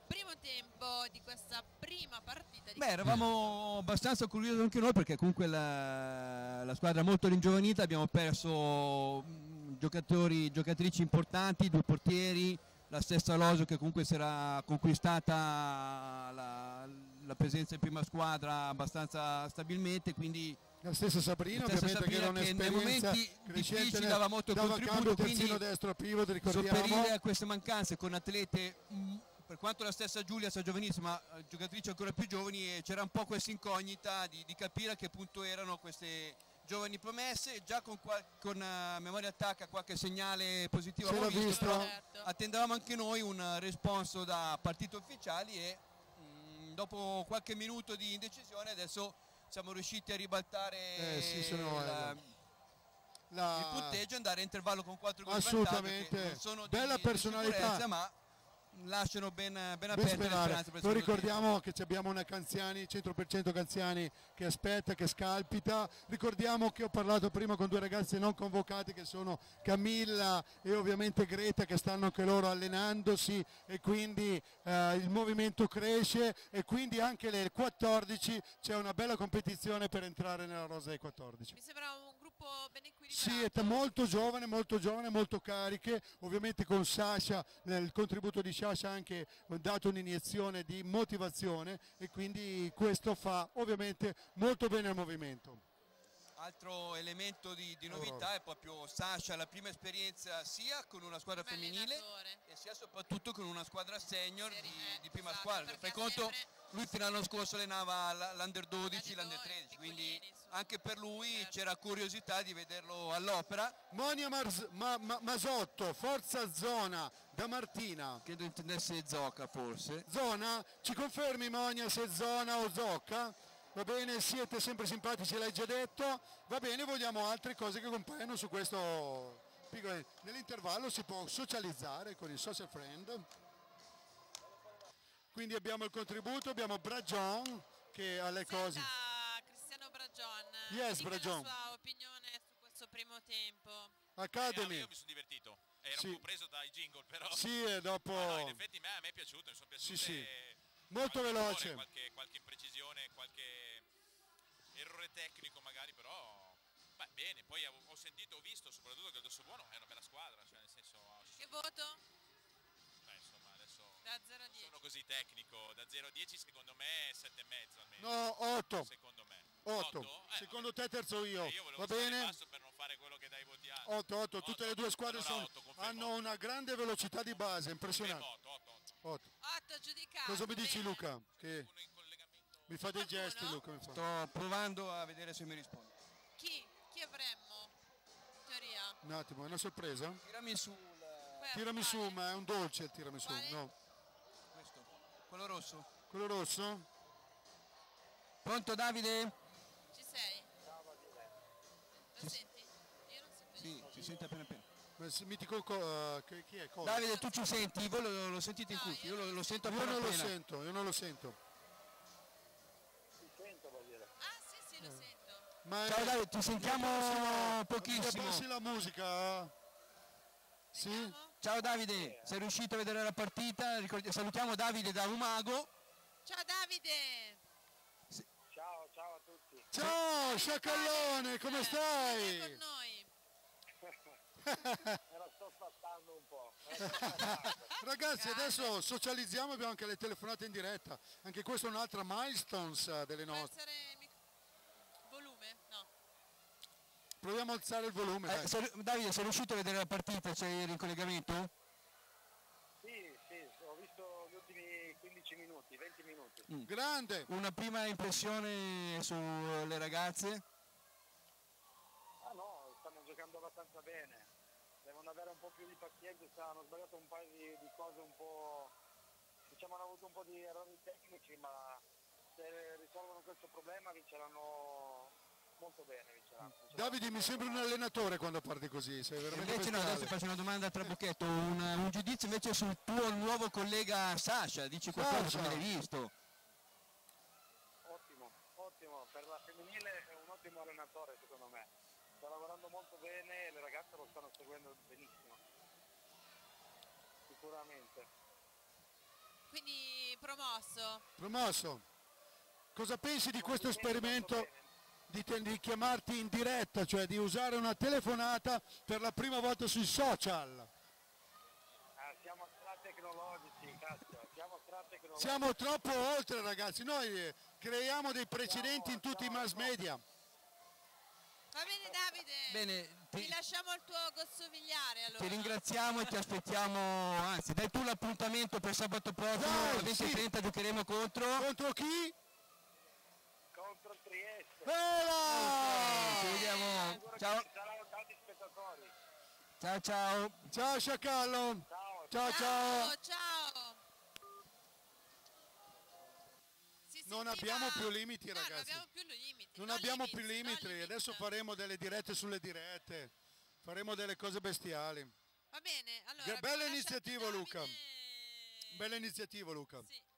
primo tempo di questa prima partita di Beh, eravamo abbastanza curiosi anche noi perché comunque la, la squadra è molto ringiovanita, abbiamo perso mh, giocatori, giocatrici importanti, due portieri, la stessa Loso che comunque si era conquistata la, la presenza in prima squadra abbastanza stabilmente, quindi La stessa Sabrina, La stessa ovviamente che era Sabrina che nei un'esperienza momenti crescente difficili dava molto dava contributo, quindi destro a pivot, ricordiamo. sopperire a queste mancanze con atlete mh, per quanto la stessa Giulia sia giovanissima eh, giocatrici ancora più giovani e c'era un po' questa incognita di, di capire a che punto erano queste giovani promesse già con, con eh, memoria attacca qualche segnale positivo l'ha visto, visto. però Certo. attendevamo anche noi un responso da partiti ufficiali e mh, dopo qualche minuto di indecisione adesso siamo riusciti a ribaltare Eh, sì, sono, eh, la- La- il punteggio e andare a intervallo con 4 gol Assolutamente. Bella personalità. ma lasciano ben, ben Ben aperte le sperare. speranze secondo ricordiamo che ci abbiamo una Canziani, 100% Canziani che aspetta, che scalpita. Ricordiamo che ho parlato prima con due ragazze non convocate che sono Camilla e ovviamente Greta che stanno anche loro allenandosi e quindi eh, il movimento cresce e quindi anche le 14 c'è una bella competizione per entrare nella rosa dei 14. Mi sembra un ben. Sì, è molto giovane, molto giovane, molto cariche, ovviamente con Sasha, il contributo di Sasha ha anche dato un'iniezione di motivazione e quindi questo fa ovviamente molto bene al movimento. Altro elemento di, di novità è proprio Sasha, la prima esperienza sia con una squadra Come femminile allenatore. e sia soprattutto con una squadra senior di, A, di prima esatto, squadra. Fai conto, lui fino all'anno scorso allenava l'Under 12, l'Under L'Under 13, quindi anche per lui Certo. c'era curiosità di vederlo all'opera. Monia Mars- Ma- Ma- Masotto, Forza Zona da Martina. Credo intendesse Zocca forse. Zona, ci confermi Monia se Zona o Zocca? Va bene, siete sempre simpatici, l'hai già detto. Va bene, vogliamo altre cose che compaiono su questo piccolo... Nell'intervallo si può socializzare con il social friend. Quindi abbiamo il contributo, abbiamo Bragion che ha le cose. Cristiano Bragion, Yes, Bragion. la sua opinione su questo primo tempo. Eh, Academy. io mi sono divertito. Ero Sì. un po' preso dai jingle, però. Sì, e dopo... No, in effetti me- a me è piaciuto, mi sono piaciute. Sì, sì. Molto qualche veloce. errore, Qualche, qualche imprecisione, qualche tecnico magari, però. Beh, bene, poi ho, sentito, ho visto soprattutto che il Dosso Buono è una bella squadra, cioè nel senso. Che voto? Beh, insomma, adesso. Da 0 a 10. Sono così tecnico, da 0 a 10 secondo me 7,5 almeno. No, 8. Secondo me. Otto. Otto? Secondo te terzo io, Eh, io va bene? basso per non fare quello che dai voti alti. 8-8, tutte le due squadre Allora sono- otto, confermo hanno otto. una grande velocità di base, impressionante. Confermo otto, otto, otto. 8. 8 giudicato. Cosa mi dici bene. Luca? Che Uno in collegamento. Mi fa dei Qualcuno? gesti Luca, mi fa. Sto provando a vedere se mi risponde. Chi? Chi avremmo? In teoria. Un attimo, è una sorpresa? Tirami su Poi Tiramisù, quale? ma è un dolce il tiramisù, Quale? no. questo, quello rosso. Quello rosso? Pronto Davide? Ci sei? Lo senti? Io non sento Sì, si sente appena appena. Mitico co- eh, che- chi è? Cosa? Davide, tu ci senti? Voi lo, lo sentite in No, cuffia? io Io lo, lo sento Io appena non lo appena. sento, io non lo sento. Ah sì sì lo sento. Ma Ciao Davide, ti sentiamo Mi pochissimo. passi la musica? Sì? Ciao Davide, sei riuscito a vedere la partita? Salutiamo Davide da Umago. Ciao Davide! Ciao, ciao a tutti. Ciao Sciacallone, come Vieni con stai? noi. Me la sto sfattando un po'. Ragazzi, adesso socializziamo, abbiamo anche le telefonate in diretta. Anche questa è un'altra milestones eh, delle nostre. alzare il mic- volume? No. Proviamo a alzare il volume. Eh, dai. sei- Davide, sei riuscito a vedere la partita? Sei in collegamento? Sì, sì, ho visto gli ultimi 15 minuti, 20 minuti. Grande! Una prima impressione sulle ragazze? Ah no, stanno giocando abbastanza bene. Devono avere un po' più di pazienza, hanno sbagliato un paio di, di cose un po'... diciamo hanno avuto un po' di errori tecnici, ma se risolvono questo problema vinceranno molto bene. Vinceranno. vinceranno. Davide mi sembra un allenatore quando parli così, sei veramente Invece no, adesso faccio una domanda a Trabocchetto, un, un giudizio invece sul tuo nuovo collega Sasha, dici qualcosa, Sasha. come l'hai visto? Ottimo, ottimo, per la femminile è un ottimo allenatore secondo me. Sta lavorando molto bene e le ragazze lo stanno seguendo benissimo. Sicuramente. Quindi promosso. Promosso, cosa pensi di questo esperimento. Di, di chiamarti in diretta, cioè di usare una telefonata per la prima volta sui social? Ah, siamo tecnologici, cazzo, siamo stra tecnologici. Siamo troppo oltre ragazzi, noi eh, creiamo dei precedenti in tutti i mass media. Va bene Davide. Bene, Ti ti, lasciamo il tuo gozzovigliare allora. ti ringraziamo e ti aspettiamo, anzi dai tu l'appuntamento per sabato prossimo, alle 20.30 giocheremo contro. Contro chi? Contro il Trieste. Ela! Ci vediamo, ciao, ciao ciao. Ciao Sciacallo! Ciao. Ciao ciao! Ciao, Non abbiamo più limiti, ragazzi. Non abbiamo più limiti. Non no abbiamo più limiti, adesso faremo delle dirette sulle dirette, faremo delle cose bestiali. Va bene, allora. Bella iniziativa, Luca. Bella iniziativa Luca. Sì.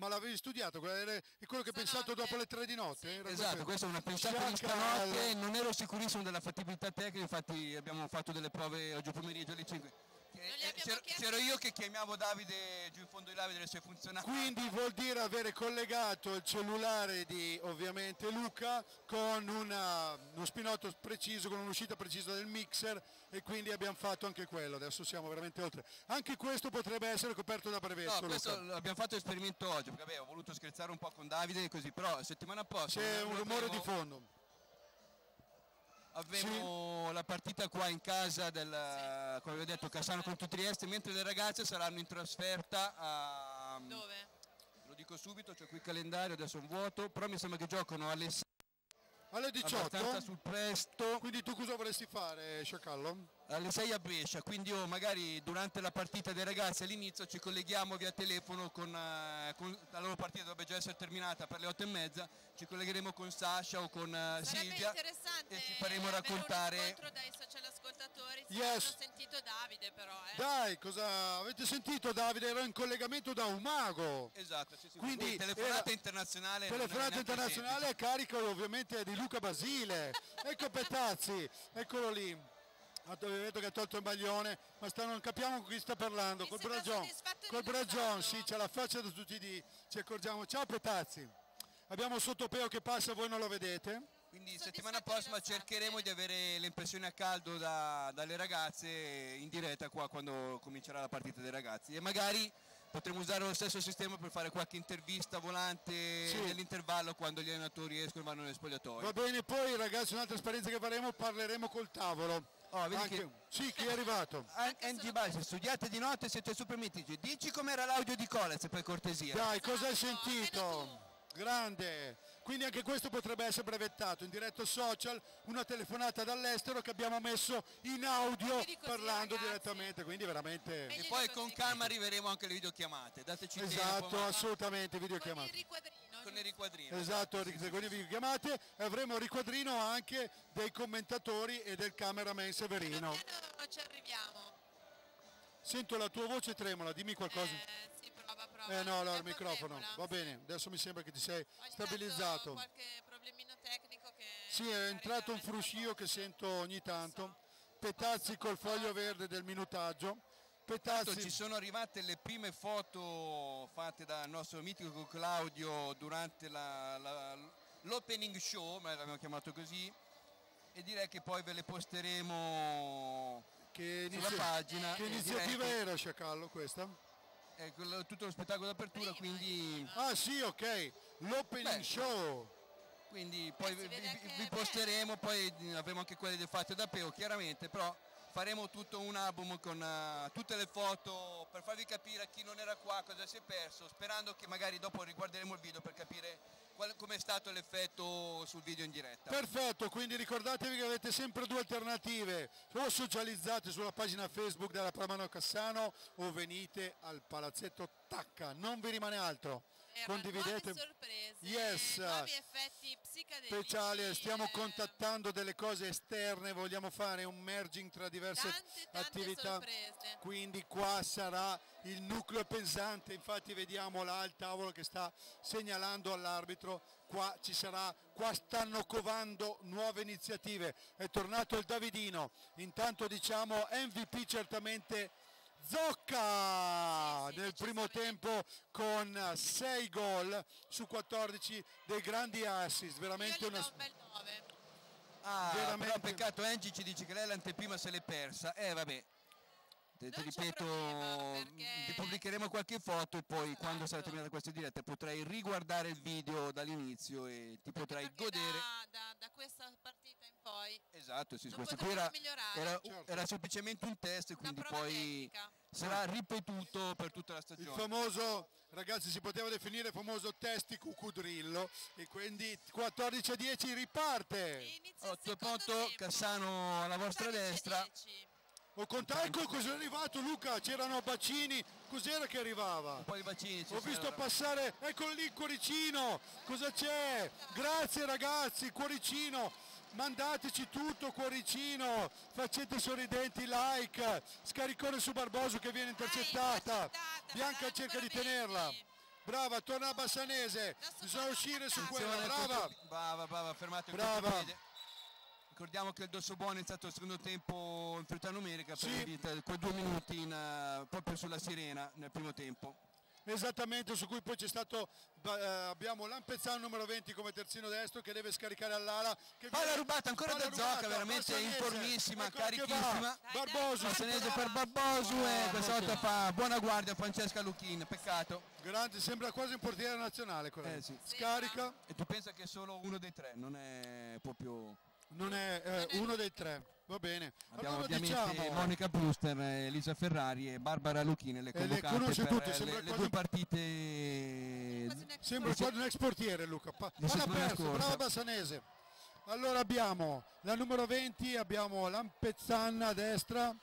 Ma l'avevi studiato? Quello è quello che hai pensato dopo le tre di notte? Era Esatto, questo? questa è una pensata di stanotte, non ero sicurissimo della fattibilità tecnica, infatti abbiamo fatto delle prove oggi pomeriggio alle 5. Gli abbiamo c'ero, io che chiamiamo Davide giù in fondo di là a vedere se funzionava. Quindi vuol dire avere collegato il cellulare di ovviamente Luca con una- uno spinotto preciso, con un'uscita precisa del mixer e quindi abbiamo fatto anche quello, adesso siamo veramente oltre. Anche questo potrebbe essere coperto da brevetto No, questo Luca. abbiamo fatto l'esperimento oggi, perché vabbè, ho voluto scherzare un po' con Davide così, però la settimana prossima C'è un rumore di fondo. Avremo la partita qua in casa del, come vi ho detto, Cassano contro Trieste, mentre le ragazze saranno in trasferta a... Dove? Lo dico subito, c'è qui il calendario, adesso è un vuoto, però mi sembra che giocano alle 6, Alle abbastanza 18? sul presto. Quindi tu cosa vorresti fare, Sciacallo? Alle 6 a Brescia, quindi io magari durante la partita dei ragazzi all'inizio ci colleghiamo via telefono con, eh, con- la loro partita dovrebbe già essere terminata per le 8 e mezza, ci collegheremo con Sasha o con Sarebbe Silvia interessante e ci faremo raccontare un incontro dai social ascoltatori Yes. hanno sentito Davide però eh. Dai, cosa avete sentito Davide? Era in collegamento da Umago. Esatto, sì, sì, Quindi quindi telefonata era- internazionale. Telefonata internazionale a carico ovviamente di Luca Basile. Ecco Petazzi, eccolo lì. Vedo che ha tolto il maglione, ma sta- non capiamo con chi sta parlando. Col Bragion. Col Bragion, sì, c'è la faccia da tutti i dì. Ci accorgiamo. Ciao Petazzi. Abbiamo sottopeo che passa, voi non lo vedete. Quindi settimana prossima cercheremo di avere le impressioni a caldo da- dalle ragazze in diretta qua quando comincerà la partita dei ragazzi e magari potremmo usare lo stesso sistema per fare qualche intervista volante Sì. nell'intervallo quando gli allenatori escono e vanno nelle spogliatoie. Va bene, poi ragazzi un'altra esperienza che faremo, parleremo col tavolo. Oh, vedi Anche- che- Sì, chi è arrivato? An- Angie Base, studiate di notte siete super mitici. Dici com'era l'audio di Colez per cortesia. Dai, cosa hai Esatto, sentito? Grande. Quindi anche questo potrebbe essere brevettato in diretta social, una telefonata dall'estero che abbiamo messo in audio così, parlando ragazzi. direttamente, quindi veramente... E poi con calma arriveremo anche alle videochiamate. Dateci tempo. Esatto, assolutamente, Con il riquadrino. Esatto, con i videochiamate e avremo il riquadrino anche dei commentatori e del cameraman Severino. Piano ci arriviamo. Sento la tua voce tremola, dimmi qualcosa. Eh, sì, prova, prova. Eh no, È il microfono. tremola, Va bene, adesso mi sembra che ti sei Ogni stabilizzato. qualche problemino tecnico che Sì, è entrato un fruscio che sento ogni tanto. Petazzi col foglio verde del minutaggio. Tanto ci sono arrivate le prime foto fatte dal nostro mitico Claudio durante la- la- l'opening show, ma l'abbiamo chiamato così, e direi che poi ve le posteremo che, sulla inizi- pagina. che iniziativa che era Sciacallo questa? è quello- tutto lo spettacolo d'apertura, quindi, Ah sì, ok, l'opening Beh, show. quindi poi Eh, vi, vi- posteremo, poi avremo anche quelle del fatto da Peo chiaramente, però faremo tutto un album con eh, tutte le foto per farvi capire a chi non era qua cosa si è perso, sperando che magari dopo riguarderemo il video per capire qual- com'è stato l'effetto sul video in diretta. Perfetto, quindi ricordatevi che avete sempre due alternative, o socializzate sulla pagina Facebook della Pramano Cassano o venite al palazzetto Tacca, non vi rimane altro. Erano Condividete. nuove sorprese, Yes. nuovi effetti. Speciale, stiamo contattando delle cose esterne, vogliamo fare un merging tra diverse Tante, tante attività. sorprese. Quindi qua sarà il nucleo pesante, infatti vediamo là il tavolo che sta segnalando all'arbitro, qua ci sarà, qua stanno covando nuove iniziative, è tornato il Davidino, intanto diciamo MVP certamente Zocca nel primo tempo con 6 gol su 14 dei grandi assist, Io veramente gli una... un bel 9. Ah, veramente- però peccato Angie ci dice che lei l'anteprima se l'è persa. Eh vabbè. Te, ripeto, problema, perché- vi pubblicheremo qualche foto e poi quando sarà Esatto. terminata questa diretta potrai riguardare il video dall'inizio e ti potrai Perché godere. Da, da, da questa partita in poi Esatto, sì, questo qui era, era, Certo. era semplicemente un test, quindi poi tecnica. Sarà ripetuto per tutta la Il stagione. famoso, ragazzi, si poteva definire il famoso testi cucudrillo e quindi 14 a 10 riparte. Il secondo punto. Cassano alla vostra 14 a destra. 10. O conta, ecco cos'è arrivato Luca, c'erano bacini, cos'era che arrivava? Un po' di bacini. ci Ho visto passare, eccolo lì il cuoricino, cosa c'è? Grazie ragazzi, cuoricino, mandateci tutto cuoricino, facete sorridenti like, scaricone su Barboso che viene intercettata, intercettata, Bianca cerca di tenerla, 20. brava, torna a Bassanese, bisogna uscire su quella, brava, brava, brava, fermate Brava. Ricordiamo che il Dosso Buono è iniziato il secondo tempo in priorità numerica per Sì. quei due minuti in, eh, proprio sulla sirena nel primo tempo. Esattamente su cui poi c'è stato, eh, abbiamo Lampezzano numero 20 come terzino destro che deve scaricare all'ala. Che Palla rubata ancora palla da Zocca, rubata, veramente Bassanese, informissima, va, carichissima. Barboso, Bassanese per Barbosu e Ah, questa molto volta fa buona guardia Francesca Luchin, peccato. Grande, sembra quasi un portiere nazionale. Eh, sì. Scarica, E tu pensa che è solo uno dei tre, non è proprio... non è eh, uno dei tre. Va bene. Abbiamo allora ovviamente diciamo, Monica Brewster, Elisa Ferrari e Barbara Lucchini le E le convocate conosce per tutte, eh, sembra le, le quasi due un- partite sembra portiere. quasi un ex portiere Luca. Pa- La Palla persa, brava Bassanese. Allora abbiamo la numero 20, abbiamo Lampezzana a destra,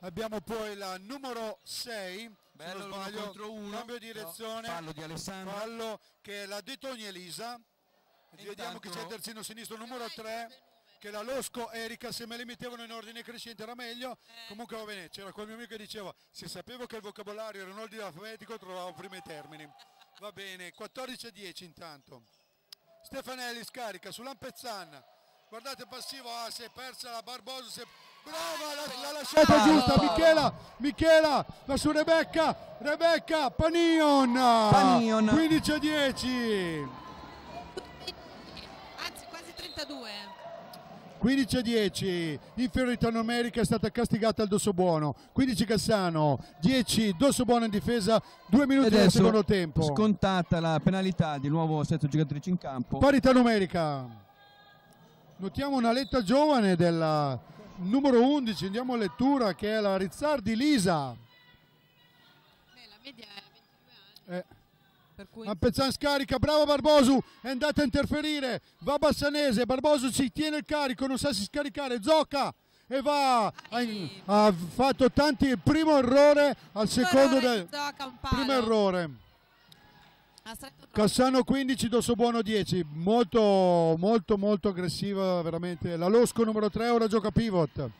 abbiamo poi la numero 6, se Bello non l'uno sbaglio, contro uno. cambio direzione. No, fallo di Alessandro. fallo che la De Togni Elisa E vediamo che c'è il intanto- terzino sinistro numero Dai, 3 due che la Losco Erika se me le mettevano in ordine crescente era meglio. Eh. comunque va bene c'era quel mio amico che diceva se sapevo che il vocabolario era in ordine alfabetico trovavo prima i termini. Va bene 14 a 10 intanto. Stefanelli scarica su Lampezzan. Guardate passivo ah si è persa la Barboso si è... brava la, la lasciata giusta Michela Michela va su Rebecca Rebecca Panion. Panion. 15 a 10 Anzi, quasi 32. 15 a 10, inferiorità numerica è stata castigata al Dosso Buono, 15 Cassano, 10 Dosso Buono in difesa, 2 minuti E del secondo tempo. scontata la penalità di nuovo sette giocatrici in campo. Parità numerica. Notiamo una letta giovane del numero 11, andiamo a lettura, che è la Rizzardi Lisa. Beh, la media è 22 anni, Eh, cui Ampezzan scarica, bravo Barbosu, è andato a interferire, va Bassanese, Barbosu si tiene il carico, non sa si scaricare, zocca e va, ha, ha fatto tanti, il primo errore al secondo del primo errore. Cassano 15, Dosso Buono 10, molto molto molto aggressiva veramente. La Losco numero 3 ora gioca pivot.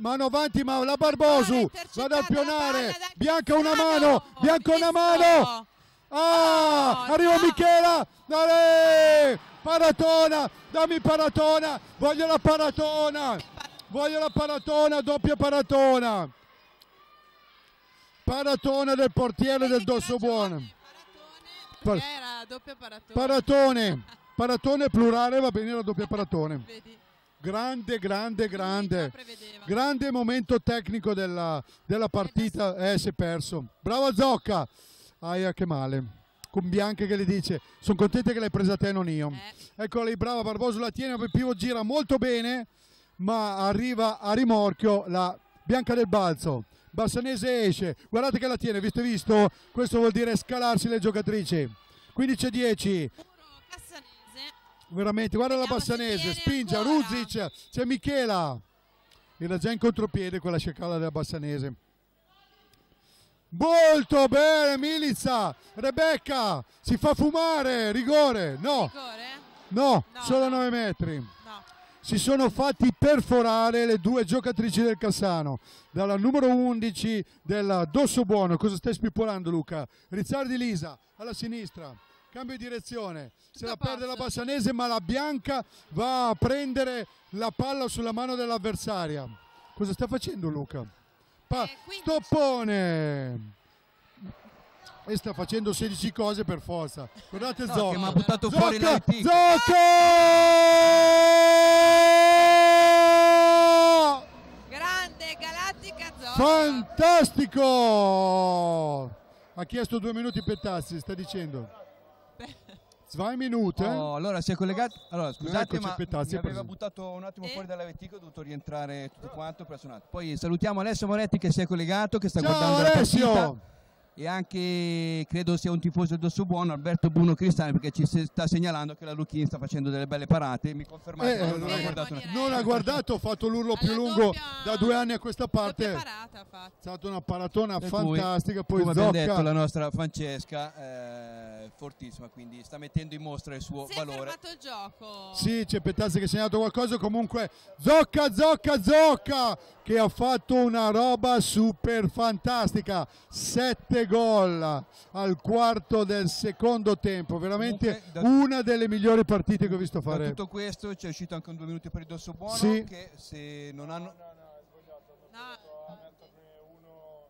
Mano avanti, ma la Barbosu va ad da Bianca una mano, Bianca una mano. Ah, Oh, arriva no. Michela. Dale! Paratona, dammi paratona. Voglio la paratona. Voglio la paratona, doppia paratona. Paratona del portiere del Dosso Buono. Paratone. Paratone. Paratone plurale va bene la doppia paratone. Grande, grande, grande. Grande momento tecnico della, della partita. Eh, si è perso. Brava Zocca. Aia, che male. Con Bianca che le dice: Sono contenta che l'hai presa te, non io. Eh, Eccola lì, brava Barboso la tiene, pivo gira molto bene, ma arriva a rimorchio la Bianca del Balzo. Bassanese esce, guardate che la tiene, visto visto? Questo vuol dire scalarsi le giocatrici. 15 veramente, guarda la Vediamo se Bassanese, spinge, ancora. Ruzic, c'è Michela. Era già in contropiede quella scicala della Bassanese. Molto bene Milizza, Rebecca, si fa fumare, rigore, no, Rigore? no, No, solo no. 9 metri. No. si sono fatti perforare le due giocatrici del Cassano dalla numero 11 del Dosso Buono cosa stai spippolando Luca? Rizzardi Lisa alla sinistra cambio di direzione se la perde la. Bassanese ma la Bianca va a prendere la palla sulla mano dell'avversaria cosa sta facendo Luca? Pa- Eh, 15. stoppone e sta facendo 16 cose per forza guardate No, Zocca che mi ha buttato fuori Zocca! Zocca! Grande Galattica Zocca. Fantastico! Ha chiesto due minuti per tassi, sta dicendo. Zwei minuti. Oh, allora si è collegato. Allora, scusate, Eccoci, ma Petazzi, mi aveva presente. buttato un attimo Eh? fuori dalla retica, ho dovuto rientrare tutto quanto presso un attimo. Poi salutiamo Alessio Moretti che si è collegato, che sta Ciao guardando la Alessio! partita. E anche credo sia un tifoso del Dosso Buono, Alberto Bruno Cristani, perché ci sta segnalando che la Lucchini sta facendo delle belle parate. Mi confermate Eh, che non eh, ha guardato una-. Non ha guardato, ho fatto l'urlo più lungo doppia- da due anni a questa parte. È parata ha fatto. stata una paratona Per cui, fantastica. Poi come Zocca. detto, la nostra Francesca è fortissima, quindi sta mettendo in mostra il suo Si è valore. fermato il gioco. Sì, c'è Petazzi che ha segnato qualcosa. Comunque, Zocca, Zocca, Zocca che ha fatto una roba super fantastica. Sette gol al quarto del secondo tempo. Veramente Comunque, da- una delle migliori partite che ho visto Da fare. tutto questo c'è uscito anche un due minuti per il Dosso Buono Sì. che se non hanno... No,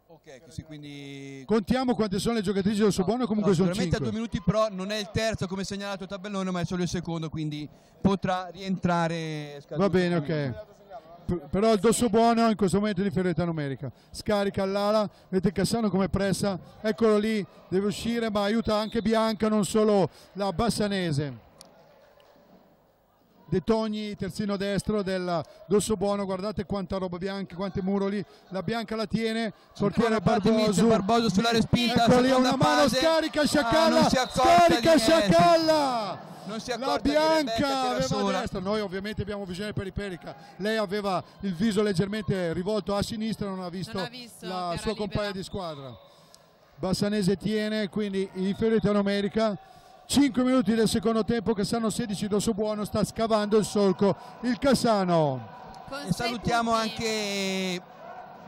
Ok, che sì, quindi... Contiamo quante sono le giocatrici del Sobuono, comunque No, sono sicuramente a 5. due minuti però non è il terzo come segnalato il tabellone ma è solo il secondo quindi potrà rientrare Va bene, ok. Però il dosso buono in questo momento è di ferita numerica. Scarica all'ala, vedete Cassano come pressa, eccolo lì, deve uscire ma aiuta anche Bianca, non solo la Bassanese. De Togni, terzino destro del Dosso Buono, guardate quanta roba bianca, quante muroli, la Bianca la tiene, portiere Barboso, Barboso sulla respinta Ecco lì una mano, fase. scarica Ah, Sciacalla, accorta scarica. Sciacalla! Non si La Bianca aveva sola. a destra, noi ovviamente abbiamo visione periferica. Lei aveva il viso leggermente rivolto a sinistra, non ha visto, Non ha visto la sua libera. compagna di squadra. Bassanese tiene, quindi inferiorità numerica. 5 minuti del secondo tempo, Cassano 16 dosso buono, sta scavando il solco il Cassano. E salutiamo punti. anche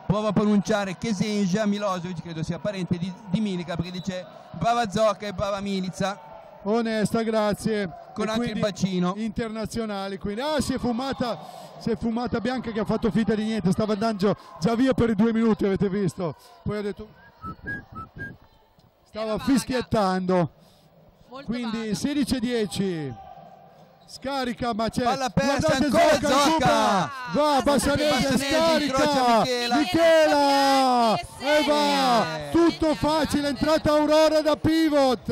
prova a pronunciare Kesenja Milosevic credo sia parente di, di Milica perché dice brava Zocca e brava Milica Onesta, grazie. con E anche il bacino internazionali. Quindi, ah, si è fumata, si è fumata Bianca che ha fatto finta di niente, stava andando già via per i due minuti, avete visto. Poi ha detto, stava fischiettando. Molto Quindi vaga. 16 a 10. scarica ma c'è Palla persa, guardate ancora Zocca, Zocca. va Bassanese scarica Michela. Michela E e va tutto facile entrata Aurora da pivot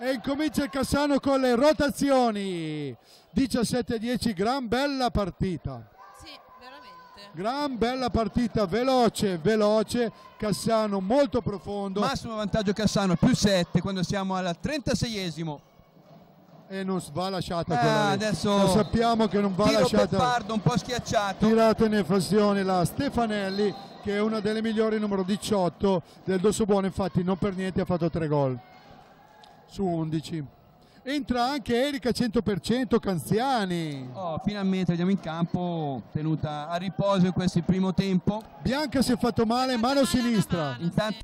e incomincia il Cassano con le rotazioni 17-10 gran bella partita Sì, veramente. gran bella partita veloce veloce Cassano molto profondo Massimo vantaggio Cassano, più 7 quando siamo al 36esimo. e non va lasciata lì. adesso Lo sappiamo che non va Tiro lasciata Peppardo un po' schiacciato. tirata nel frazione la Stefanelli che è una delle migliori numero 18 del Dosso Buono infatti non per niente ha fatto 3 gol su 11 entra anche Erika 100% Canziani Oh, finalmente vediamo in campo, tenuta a riposo in questo primo tempo. Bianca si è fatto male mano sinistra Intanto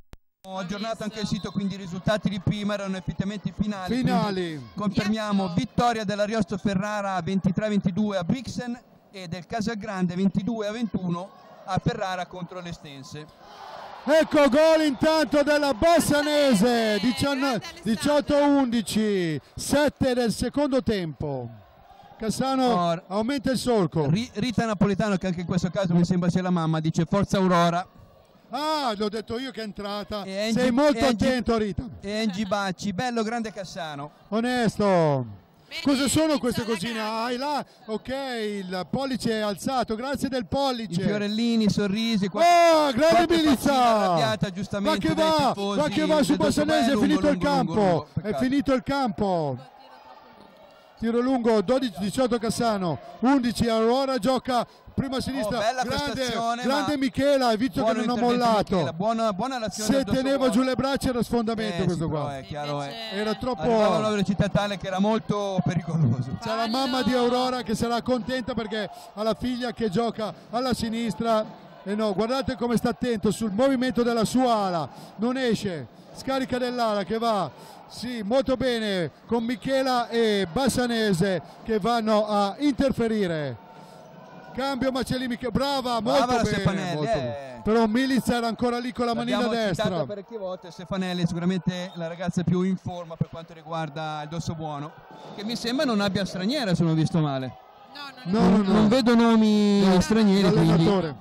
ho aggiornato anche il sito, quindi i risultati di prima erano effettivamente i finali. finali Confermiamo vittoria dell'Ariosto Ferrara 23-22 a Brixen e del Casagrande 22-21 a Ferrara contro l'Estense. Ecco gol intanto della Bassanese 19 grande 18-11 7 del secondo tempo Cassano Or- aumenta il solco Ri- Rita Napoletano, che anche in questo caso mi sembra sia la mamma, dice Forza Aurora. Ah, l'ho detto io che è entrata. Angie- Sei molto Angie- attento, Rita. E Angie Bacci, bello grande Cassano. Onesto. Cosa sono queste cosine? Ah, là. Ok, il pollice è alzato. Grazie del I pollice. fiorellini, i sorrisi. qualche- Oh, grande Milizza! giustamente, che va, tifosi va che va su Bassanese, è finito lungo, il campo. lungo, È finito il campo. Tiro lungo 12-18 Cassano, 11 Aurora gioca prima a sinistra. Oh, bella grande, prestazione, grande ma- Michela, hai visto che non ha mollato. Michela, Buona, buona Se teneva giù le braccia era sfondamento Eh, sì, questo però qua. è chiaro, eh. Invece- Era troppo... Arrivava una velocità tale che era molto pericoloso. C'è la mamma di Aurora che sarà contenta perché ha la figlia che gioca alla sinistra e no, guardate come sta attento sul movimento della sua ala, non esce, scarica dell'ala che va, sì, molto bene con Michela e Bassanese che vanno a interferire. Cambio Macelli Michela, brava, Brava molto bene, Stefanelli, molto eh. bene. Però Milizza era ancora lì con la manina destra. parecchie volte Stefanelli, sicuramente la ragazza più in forma per quanto riguarda il Dosso Buono, che mi sembra non abbia straniera se non ho visto male. No, non No, no, no. Non vedo nomi No, stranieri, quindi.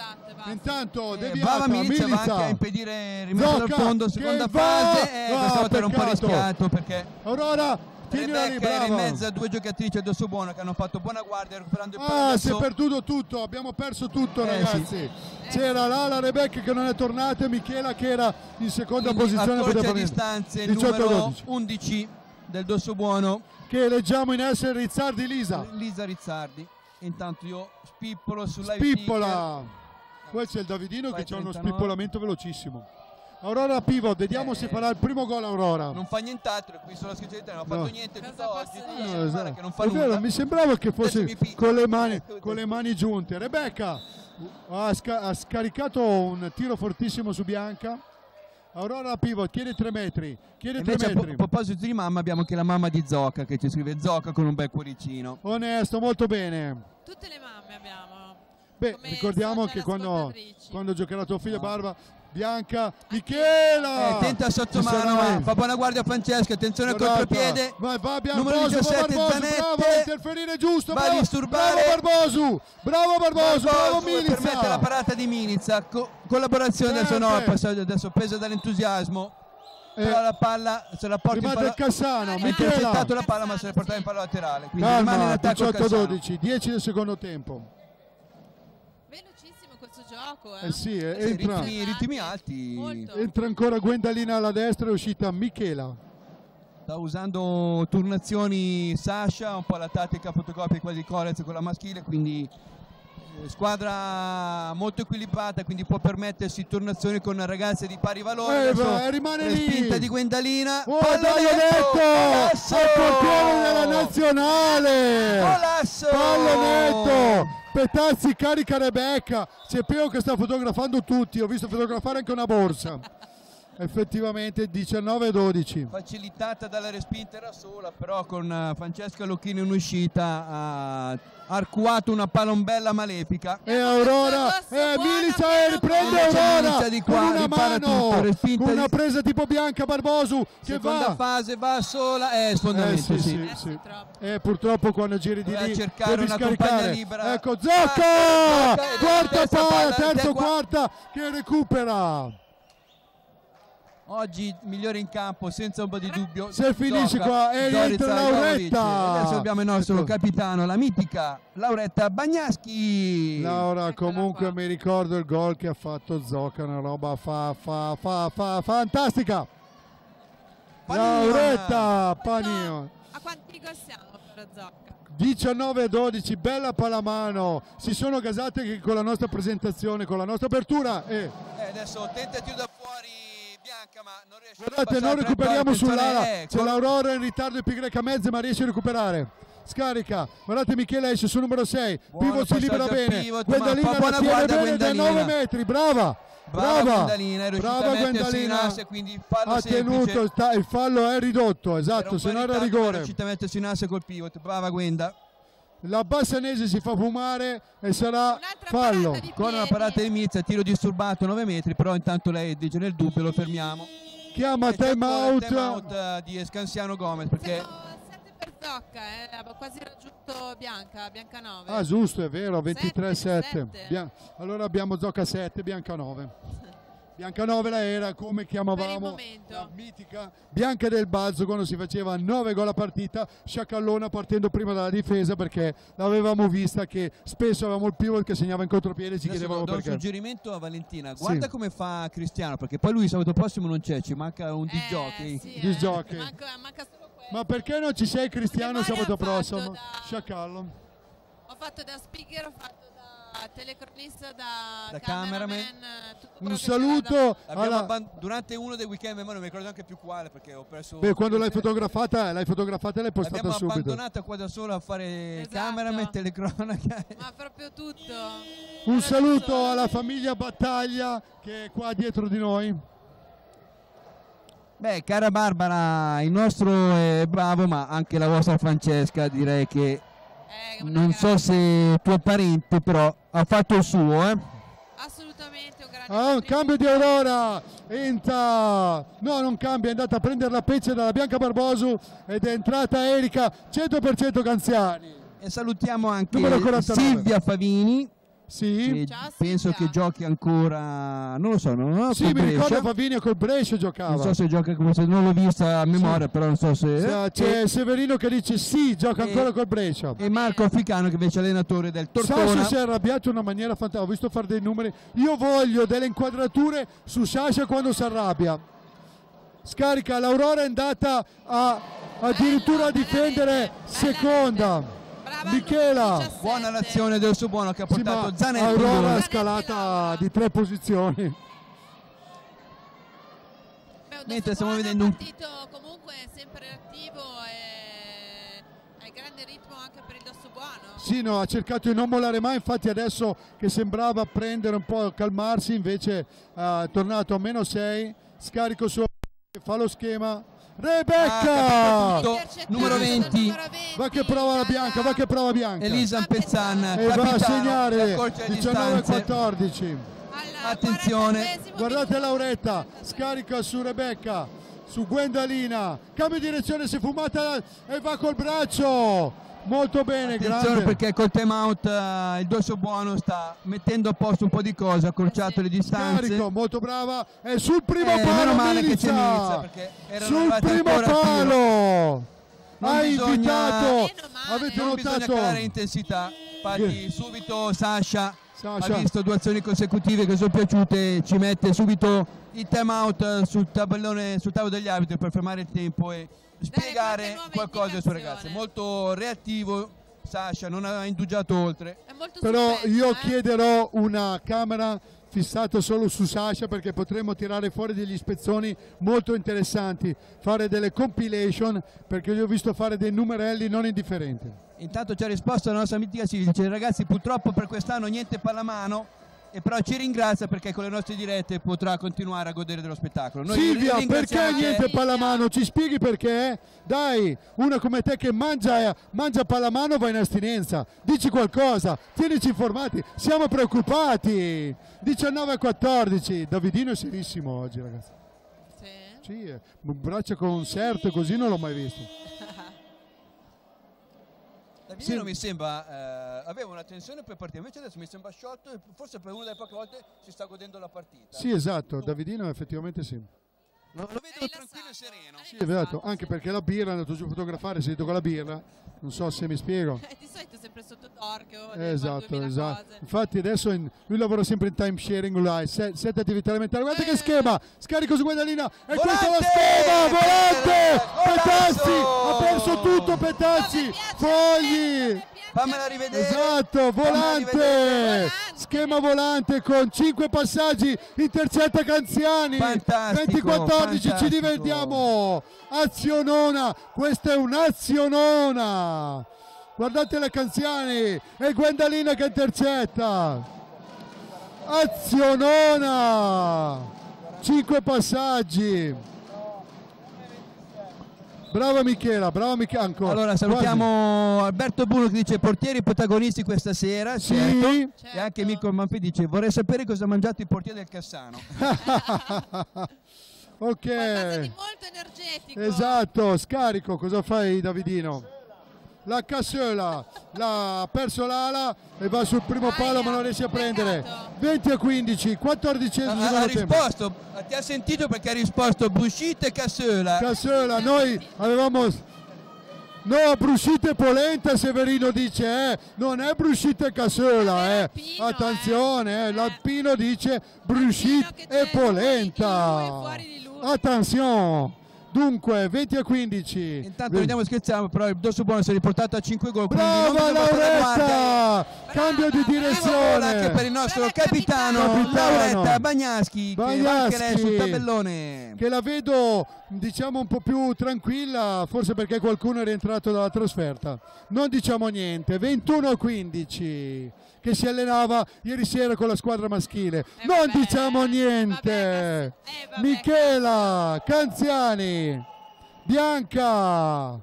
Esatto, basta. Intanto Eh, deviata Brava Milizia va anche a impedire dal Zocca, fondo, seconda fase, eh, Ah, questa volta era un po' rischiato perché Aurora, tienila lì, Rebecca era in mezzo a due giocatrici del Dosso Buono che hanno fatto buona guardia recuperando il Ah, si è perduto tutto, abbiamo perso tutto Eh, ragazzi. C'era là la Rebecca che non è tornata e Michela che era in seconda posizione. accorcia poteva a venire. distanze il 18 numero 12. 11 del Dosso Buono Che leggiamo in essere Rizzardi Lisa. Lisa Rizzardi intanto io spippolo sulla Spippola. Poi c'è il Davidino Fai che ha uno 39. spippolamento velocissimo. Aurora Pivot, vediamo Eh. se farà il primo gol Aurora. non fa nient'altro qui sulla scritta non ha fatto No. niente tutta oggi tutta No, esatto. che non fa vero, mi sembrava che fosse con le, mani, con le mani giunte. Rebecca ha, sca- ha scaricato un tiro fortissimo su Bianca. Aurora Pivot chiede 3 metri. Chiede 3 invece a, po- metri. a proposito di mamma abbiamo anche la mamma di Zocca che ci scrive Zocca con un bel cuoricino Onesto, molto bene. Tutte le mamme abbiamo. Beh, Come ricordiamo che quando, quando giocherà tua figlia No. Barba, Bianca, Michela! Eh, tenta Ci sottomano sarà ma lei. fa buona guardia Francesca attenzione al Guardata. contropiede Vai, va Numero Barbosu, va 17 Barbosu, Zanetti. bravo a interferire giusto, Va a bravo, disturbare. bravo Barbosu, bravo Barbosu, bravo Barbosu e permette la Milizza. parata di Milizza Co- collaborazione adesso no il passaggio adesso presa dall'entusiasmo Eh, però la palla se la porta in rimane il palla Cassano, ha intercettato la palla ma se l'è portata in palla laterale quindi rimane in Calma, attacco il Cassano 18-12, 10 del secondo tempo. Gioco, eh. Eh sì, eh, entra, ritmi, ritmi alti Molto. entra ancora Gwendalina alla destra, è uscita Michela. sta usando turnazioni Sasha un po' la tattica fotocopia di quella di Corez con la maschile quindi squadra molto equilibrata quindi può permettersi turnazioni con ragazze di pari valore Eh, va, rimane lì. respinta di Gwendalina Oh, pallonetto! Al portiere della nazionale! Golasso! Pallonetto! Petazzi carica Rebecca. C'è Peo che sta fotografando tutti. Ho visto fotografare anche una borsa. Effettivamente 19-12. facilitata dalla respinta era sola, però con eh, Francesca Lucchini in uscita ha arcuato una palombella malefica. E Aurora, e Milica e riprende Aurora di con qua, una ripara mano, tutto, con una di- presa tipo Bianca Barbosu che Seconda va. fase va sola, è Eh, sfondamento, sì, sì. sì, Eh, sì. E purtroppo quando giri di lì cercare devi una scaricare. libera. Ecco Zocca! E Quarta terza palla, terzo qua- quarta che recupera. Oggi migliore in campo, senza ombra di dubbio. Se finisce qua, e Zorica rientra. Lauretta. Adesso abbiamo il nostro Ecco. capitano, la mitica Lauretta Bagnaschi. Laura, comunque mi ricordo il gol che ha fatto Zocca, una roba fa, fa, fa, fa, fantastica. Panino. Lauretta, panino. A quanti gol siamo per Zocca? 19 a 12, bella pallamano. Si sono gasate con la nostra presentazione, con la nostra apertura. E Eh, adesso tentativo da non guardate, tra- recuperiamo sull'ala. eh, C'è con- l'Aurora in ritardo e Pi a mezzo, ma riesce a recuperare. Scarica, guardate Michele esce su numero 6. Buono Pivot si libera bene. Pivot, buona la tiene bene da Gwendalina. 9 metri, brava. Brava Brava, Gwendalina, è brava asse, Ha tenuto, il fallo è ridotto, esatto, se no era ma è rigore. riuscita a mettersi in asse col pivot. Brava Gwenda. La Bassanese si fa fumare e sarà fallo. Con una piedi. parata di Mizza, tiro disturbato 9 metri, però intanto lei dice nel dubbio lo fermiamo. Chiama time out. time out, eh, di Scansiano Gomez perché Siamo 7 per Zocca, eh. abbiamo quasi raggiunto Bianca, Bianca 9. Ah, giusto, è vero, 23-7. Sette. Bia- allora abbiamo Zocca 7, Bianca 9. Bianca 9 la era come chiamavamo la mitica Bianca del Balzo quando si faceva 9 gol a partita, Sciacallona partendo prima dalla difesa perché l'avevamo vista che spesso avevamo il pivot che segnava in contropiede e ci Adesso chiedevamo do un perché. suggerimento a Valentina. Guarda Sì. come fa Cristiano, perché poi lui sabato prossimo non c'è, ci manca un Eh, disc jockey. sì, eh. Manca, manca. Ma perché non ci sei Cristiano sabato prossimo? da- Sciacallo. Ho fatto da speaker, ho fatto da telecronista, da, Da cameraman, cameraman. Un saluto da- L'abbiamo alla... durante uno dei weekend, ma non mi ricordo anche più quale perché ho perso. Beh, quando l'hai fotografata, l'hai fotografata e l'hai postata L'abbiamo subito. abbandonata qua da sola a fare Esatto. cameraman, telecronaca. Ma proprio tutto. Un saluto alla famiglia Battaglia che è qua dietro di noi. Beh, cara Barbara, il nostro è bravo, ma anche la vostra Francesca direi che non gara- so se tuo parente, però ha fatto il suo, eh. Assolutamente un grande Ah, un cambio di Aurora. Entra. No, non cambia, è andata a prendere la peccia dalla Bianca Barbosu ed è entrata Erika 100% Canziani. E salutiamo anche Numero 49. Silvia Favini, Sì. Ciao, penso Silvia. che giochi ancora, non lo so, non ho Sì, mi ricordo Favinio col Brescia giocava. non so se gioca come se non l'ho vista a memoria, però non so se... C'è- C'è Severino che dice sì, gioca E- ancora col Brescia. E Marco Africano che invece è allenatore del Sasha Tortona. si è arrabbiato in una maniera fantastica. Ho visto fare dei numeri. Io voglio delle inquadrature su Sasha quando si arrabbia. Scarica, l'Aurora è andata a addirittura a Bella, difendere bella seconda. Brava Michela. Lu- 17. Buona l'azione del suo buono che ha Sì, portato ma Zanetti. Aurora scalata di tre posizioni. Beh, Mentre stiamo vedendo un- partito comunque sempre attivo e ha grande ritmo anche per il Dosso Buono. Sì, no, ha cercato di non mollare mai, infatti adesso che sembrava prendere un po' calmarsi, invece è tornato a meno 6, scarico su fa lo schema. Rebecca! Ah, numero dal 20. numero 20 Va che prova la bianca, va che prova bianca. Elisa Pezzan, e va a segnare accorcia le distanze. 19-14. Al Attenzione. 40esimo Guardate. Lauretta, scarica su Rebecca, su Gwendalina, cambia direzione, si è fumata e va col braccio. Molto bene, Attenzione grande. perché col time out eh, il dorso buono sta mettendo a posto un po' di cose, ha accorciato le distanze. Carico, molto brava. E sul primo Eh, palo meno male che c'è Milica. Milizia, perché erano Sul primo palo. Non ha bisogna- invitato. Avete Non bisogna notato? calare intensità. Infatti subito Sasha, Sasha. ha visto due azioni consecutive che sono piaciute, ci mette subito il time out eh, sul tabellone, sul tavolo degli arbitri per fermare il tempo e spiegare qualcosa sue indicazione. ragazze. Molto reattivo Sasha, non ha indugiato oltre. È molto Però suspenso, io eh. chiederò una camera fissata solo su Sasha perché potremmo tirare fuori degli spezzoni molto interessanti, fare delle compilation perché gli ho visto fare dei numerelli non indifferenti. Intanto ci ha risposto la nostra mitica Silvia, dice ragazzi purtroppo per quest'anno niente pallamano, e però ci ringrazia perché con le nostre dirette potrà continuare a godere dello spettacolo. Noi Silvia, perché niente pallamano? Ci spieghi perché? Dai, una come te che mangia, mangia pallamano va in astinenza. Dici qualcosa, tienici informati, siamo preoccupati. 19 a 14, Davidino è serissimo oggi ragazzi. Sì. Sì, eh, un braccio con un certo così non l'ho mai visto. Davidino Sì. mi sembra eh, aveva una tensione per partire, invece adesso mi sembra sciolto e forse per una delle poche volte si sta godendo la partita. Sì, esatto, Davidino effettivamente sì. Lo, lo vedo Rilassato. tranquillo e sereno. Sì, è vero, anche perché la birra è andato giù a fotografare, si è con la birra, non so se mi spiego. Eh, di solito è sempre sotto torchio. Eh, esatto, 2000 esatto. cose. Infatti adesso in- lui lavora sempre in time sharing se- sette attività elementari. Guarda che schema, scarico su Guadalina e questo è lo Volante! schema, volante! Golazo! Tutto Petazzi, fogli! Fammela rivedere. Esatto, volante, rivedere. schema volante con 5 passaggi, intercetta Canziani, Fantastico, 20-14, ci divertiamo, azionona, questa è un'azionona, guardate le Canziani e Guendalina che intercetta, azionona, 5 passaggi. Brava Michela, brava Michela ancora. Allora salutiamo Alberto Bruno che dice portieri protagonisti questa sera. Quasi. certo. Sì, Certo. E anche Mirko Mampi dice vorrei sapere cosa ha mangiato il portiere del Cassano. ok. Qualcosa di molto energetico. Esatto, scarico, cosa fai Davidino? La Cassola l'ha perso l'ala e va sul primo palo ma non riesce a prendere. peccato. 20 a 15, 14 Ha, ha tempo. risposto, ti ha sentito perché ha risposto Buscite e Cassola. Cassola, noi avevamo No, bruscite polenta, Severino dice, eh. non è bruscite cassola, eh. Attenzione, eh. eh. l'alpino dice bruscite e polenta. Attenzione. Dunque, 20 a 15. Intanto vediamo scherziamo, però il Dosso Buono si è riportato a 5 gol. Brava. Lauretta! Cambio di gol anche per il direzione. nostro Brava capitano, capitano. Lauretta Bagnaschi, che Bagnaschi. sul tabellone. Che la vedo diciamo un po' più tranquilla, forse perché qualcuno è rientrato dalla trasferta. Non diciamo niente, 21 a 15 che si allenava ieri sera con la squadra maschile. Eh, non vabbè, diciamo vabbè, niente. eh, vabbè. Michela Canziani, Bianca,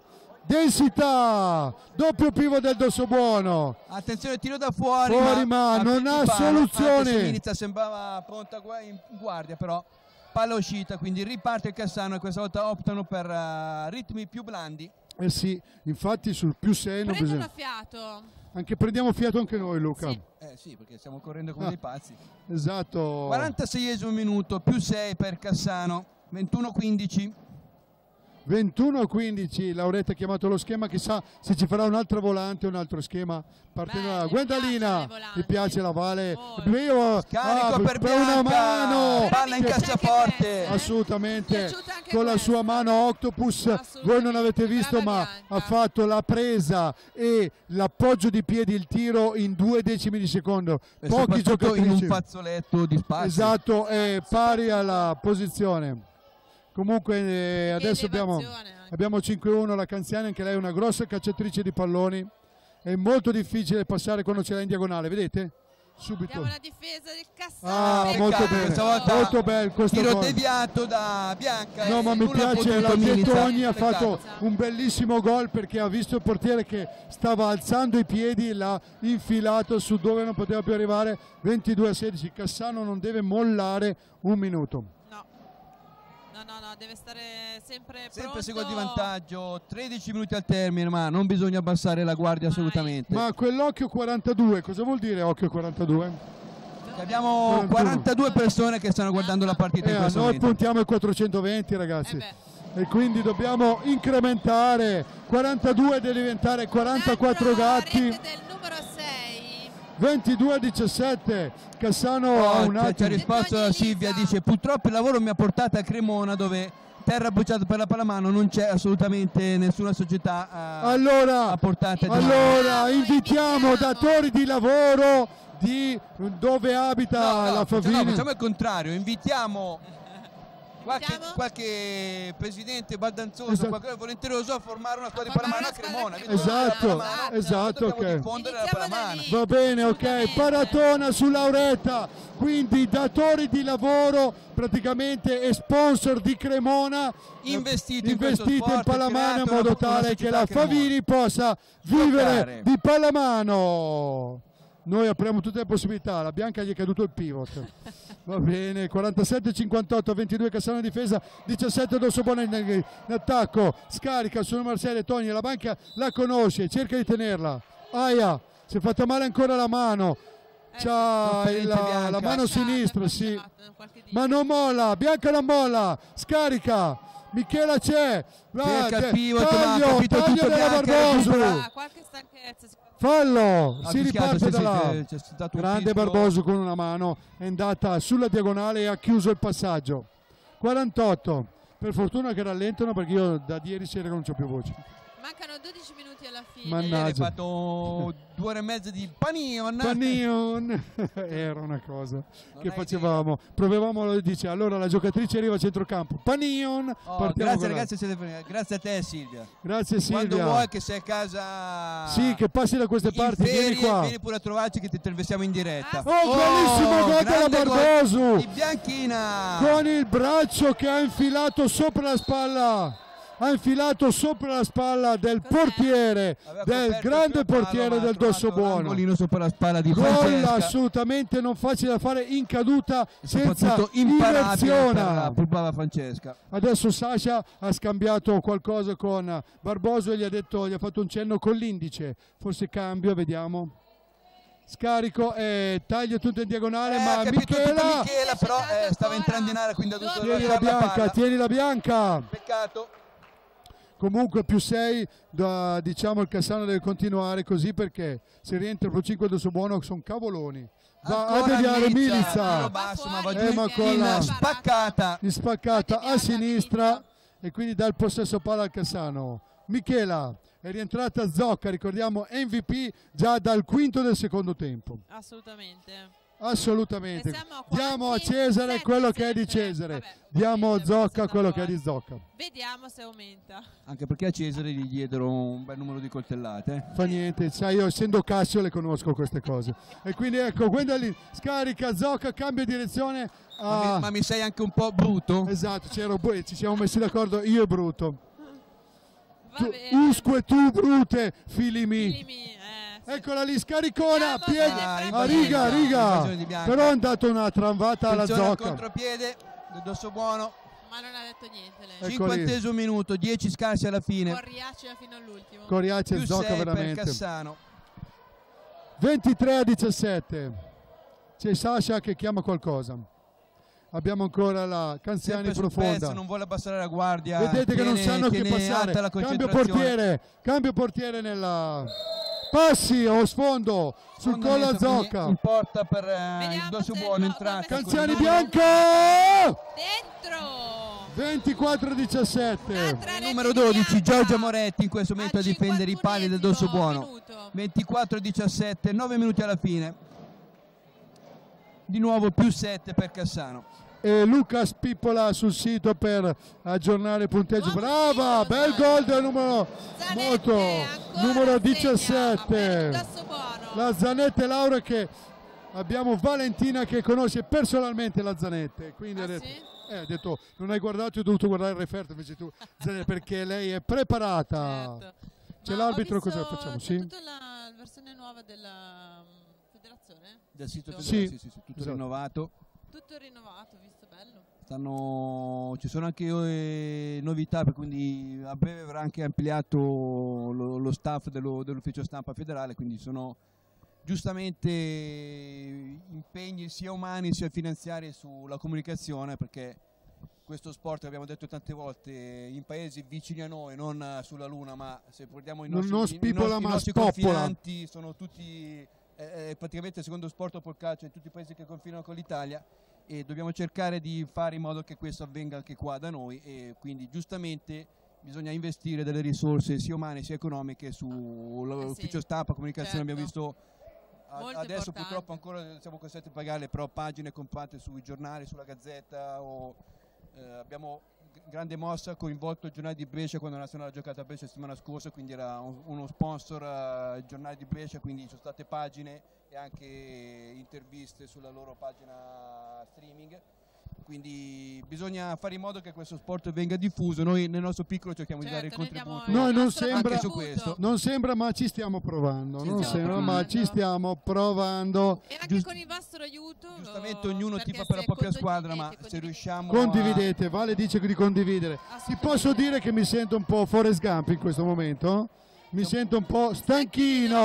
densità, doppio pivo del Dosso Buono. Attenzione, tiro da fuori. Fuori, ma a non ha soluzioni. Siminizza sembrava pronta in guardia, però palla uscita, quindi riparte il Cassano e questa volta optano per eh, ritmi più blandi. Eh sì, infatti sul più 6 non Prendono bisogna... fiato. Anche prendiamo fiato anche noi Luca. Sì. Eh sì, perché stiamo correndo come Ah. dei pazzi. Esatto. 46esimo minuto, più 6 per Cassano, 21-15. 21 a 15, Lauretta ha chiamato lo schema, chissà se ci farà un'altra volante o un altro schema. Partendo Belle, da Guendalina, mi piace la Vale. Io- Carico ah, per una Bianca, mano. palla in cassaforte. eh. Assolutamente, con la sua mano octopus, voi non avete visto ma Bianca. ha fatto la presa e l'appoggio di piedi, il tiro in due decimi di secondo. E Pochi soprattutto in un fazzoletto di spazio. Esatto, è pari alla posizione. Comunque eh, adesso abbiamo, abbiamo 5-1 la Canziani, anche lei è una grossa cacciatrice di palloni. È molto difficile passare quando ce l'ha in diagonale, vedete? Subito. Vediamo la difesa del Cassano. Ah, molto bene. Molto bello questo Tiro gol. deviato da Bianca. No, ma mi nulla ha piace la. Pietoni ha fatto un bellissimo gol perché ha visto il portiere che stava alzando i piedi e l'ha infilato su dove non poteva più arrivare 22 a 16 Cassano non deve mollare un minuto No. No, no, deve stare sempre Sempre pronto. se gol di vantaggio, 13 minuti al termine, ma non bisogna abbassare la guardia Mai. assolutamente. ma quell'occhio 42 cosa vuol dire occhio 42? Che Abbiamo 41. 42 persone che stanno guardando la partita Eh, in questo noi momento. puntiamo ai 420 ragazzi Eh e quindi dobbiamo incrementare 42 deve diventare 44 Dentro gatti rete del numero 6. 22 a 17 Cassano Oh, ha un c'è- c'è attimo risposto da Silvia, dice purtroppo il lavoro mi ha portato a Cremona dove terra bruciata per la pallamano non c'è assolutamente nessuna società a, allora a portata. Allora, Invitiamo, datori di lavoro di dove abita No, no, la facciamo- Favini. no, facciamo il contrario, invitiamo Qualche, qualche presidente baldanzoso, Esatto. qualcuno volenteroso a formare una squadra di pallamano a Cremona. Esatto, la pallamano, esatto, dobbiamo ok. diffondere la Iniziamo da pallamano. lì. Va bene, ok. Paratona su Lauretta, quindi datori di lavoro praticamente e sponsor di Cremona Investiti in questo investiti in sport, Pallamano in modo tale che la. Favini possa vivere Giocare. di Pallamano. Noi apriamo tutte le possibilità, la Bianca gli è caduto il pivot. Va bene, 47-58, 22 Cassano in difesa, 17 Dossobona in, in attacco, scarica su Marcello Togni, la banca la conosce, cerca di tenerla. Aia, si è fatta male ancora la mano. Eh, C'ha la. Esatto, mano sinistra, sì. Ma non molla, Bianca non molla, scarica. Michela c'è, va, Cerca il pivot, ma ha taglio, capito taglio tutto della recupera. Ah, qualche stanchezza. Fallo, si riparte da là. Grande. Barbosu con una mano, è andata sulla diagonale e ha chiuso il passaggio. 48, per fortuna che rallentano perché io da ieri sera non c'ho più voce. Mancano 12 minuti alla fine. Mannaggia. Hai fatto due ore e mezza di panion. Panion era una cosa che hai facevamo. Provavamo, lo dice, allora la giocatrice arriva a centrocampo. Panion, Oh, partiamo grazie ragazzi, siete- grazie a te Silvia. Grazie Quando Silvia. vuoi che sei a casa Sì, che passi da queste parti, ferie, vieni qua. vieni pure a trovarci che ti intervistiamo in diretta. Ah, Oh, bellissimo gol della Barbosu Di Bianchina. con il braccio che ha infilato sopra la spalla. Ha infilato sopra la spalla del portiere, del grande portiere del Dosso Buono. sopra la spalla di Gol assolutamente non facile da fare in caduta senza la più brava Francesca. Adesso Sasha ha scambiato qualcosa con Barboso e gli ha, detto, gli ha fatto un cenno con l'indice. Forse cambio, vediamo. Scarico e taglio tutto in diagonale, Eh, ma Michela Michela, però eh, stava entrando in area, quindi ha dovuto tieni la la bianca, palla. tieni la bianca. Peccato. Comunque più 6, diciamo il Cassano deve continuare così perché se rientra pro 5 del suo buono sono cavoloni. Va a deviare Milizza, tiro basso, ma fuori Eh, ma perché con in la- spaccata. in spaccata a sinistra e quindi dà il possesso palla al Cassano. Michela è rientrata Zocca, ricordiamo MVP già dal quinto del secondo tempo. Assolutamente. Assolutamente. A Diamo a? Cesare Sette quello che è di. Cesare. Vabbè, Diamo a Zocca quello che è di Zocca. Vediamo se aumenta. Anche perché a Cesare gli diedero un bel numero di coltellate. eh. Fa niente, sai, io essendo Cassio le conosco queste cose. E quindi ecco, Gwendolyn scarica Zocca, cambia direzione. Ma, mi, a- ma mi sei anche un po' brutto? Esatto, ci siamo messi d'accordo io e Bruto. Va Tu, bene. usque tu brute, filimi. Filimi, eh. Eccola lì, scaricona, piede. se Ah, A riga, riga. Però è dato una tramvata alla Zocca. contropiede del Dosso Buono. Ma non ha detto niente lei. Cinquantesimo minuto, 10 scarsi alla fine. Corriaccia fino all'ultimo. Coriace e Più Zocca 6 per veramente. Cassano. 23 a 17. C'è Sasha che chiama qualcosa. Abbiamo ancora la Canziani profonda. pezzo, non vuole abbassare la guardia. Vedete che non tiene- sanno che tiene passare. Cambio portiere, cambio portiere nella passi o sfondo sul Secondo collo me a Zocca. In porta per eh, il Dosso Buono no, entrata. Canziani bianca! Dentro! 24 a 17. Un'altra rete Numero di 12, Bianca. Giorgia Moretti in questo momento a difendere i pali del Dosso 51esimo Buono. minuto. 24 a 17, 9 minuti alla fine. Di nuovo più 7 per Cassano. E Lucas Pippola sul sito per aggiornare il punteggio. Brava, bel Zanetti. gol del numero Zanetti molto ancora numero segna per 17. il Dosso Buono. La Zanette Laura che abbiamo Valentina che conosce personalmente la Zanette. Quindi Ah, ha detto, sì? eh, ha detto, non hai guardato, hai dovuto guardare il referto invece tu, Zanette, perché lei è preparata. Certo. C'è l'arbitro, ho cosa facciamo? Sì? tutta la versione nuova della mm, federazione? Del sito Giusto? Sì. sì, sì, sì, tutto Esatto. rinnovato. Tutto rinnovato, ho visto. Stanno- ci sono anche eh, novità, quindi a breve verrà anche ampliato lo, lo staff dello- dell'ufficio stampa federale, quindi sono giustamente impegni sia umani sia finanziari sulla comunicazione perché questo sport, abbiamo detto tante volte, in paesi vicini a noi, non sulla Luna, ma se guardiamo i nostri, non i- i spipola, nostri- i ma nostri spoppola. confinanti, sono tutti eh, eh, praticamente il secondo sport dopo il calcio in tutti i paesi che confinano con l'Italia e dobbiamo cercare di fare in modo che questo avvenga anche qua da noi e quindi giustamente bisogna investire delle risorse sia umane sia economiche sull'ufficio Eh sì, stampa, comunicazione, abbiamo certo. visto a- Molto adesso importante. purtroppo ancora siamo costretti a pagare però pagine compatte sui giornali, sulla gazzetta o Eh, abbiamo grande mossa coinvolto il giornale di Brescia quando la nazionale ha giocato a Brescia la settimana scorsa, quindi era un- uno sponsor eh, il giornale di Brescia, quindi ci sono state pagine e anche interviste sulla loro pagina streaming. Quindi bisogna fare in modo che questo sport venga diffuso. Noi nel nostro piccolo cerchiamo di dare il Certo, diamo contributo. Noi il non sembra- Anche su contributo. questo. Non sembra, ma ci stiamo provando. Ci Non stiamo sembra, ma provando. ci stiamo provando. E anche Giust- con il vostro aiuto. Giustamente ognuno tifa per la propria squadra, ma se riusciamo Condividete, Vale dice di condividere. Ti posso dire che mi sento un po' Forrest Gump in questo momento? Mi sento un po' stanchino.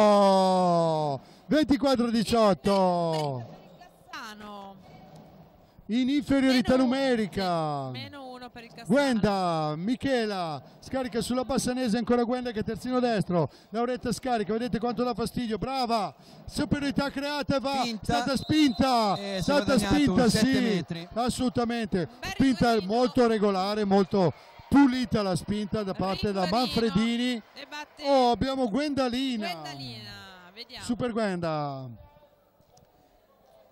24-18 Cassano. in inferiorità Meno- numerica. Meno uno per il Cassano. Guenda, Michela, scarica sulla Bassanese, ancora Guenda che è terzino destro, Lauretta scarica, vedete quanto dà fastidio, brava, superiorità creata va, Spinta. stata spinta, Eh, è stata spinta, sette sì, metri. assolutamente, spinta molto regolare, molto pulita la spinta da parte da Riguardino. Manfredini, E batte oh abbiamo Gwendalina, Gwendalina. Vediamo. super Gwenda,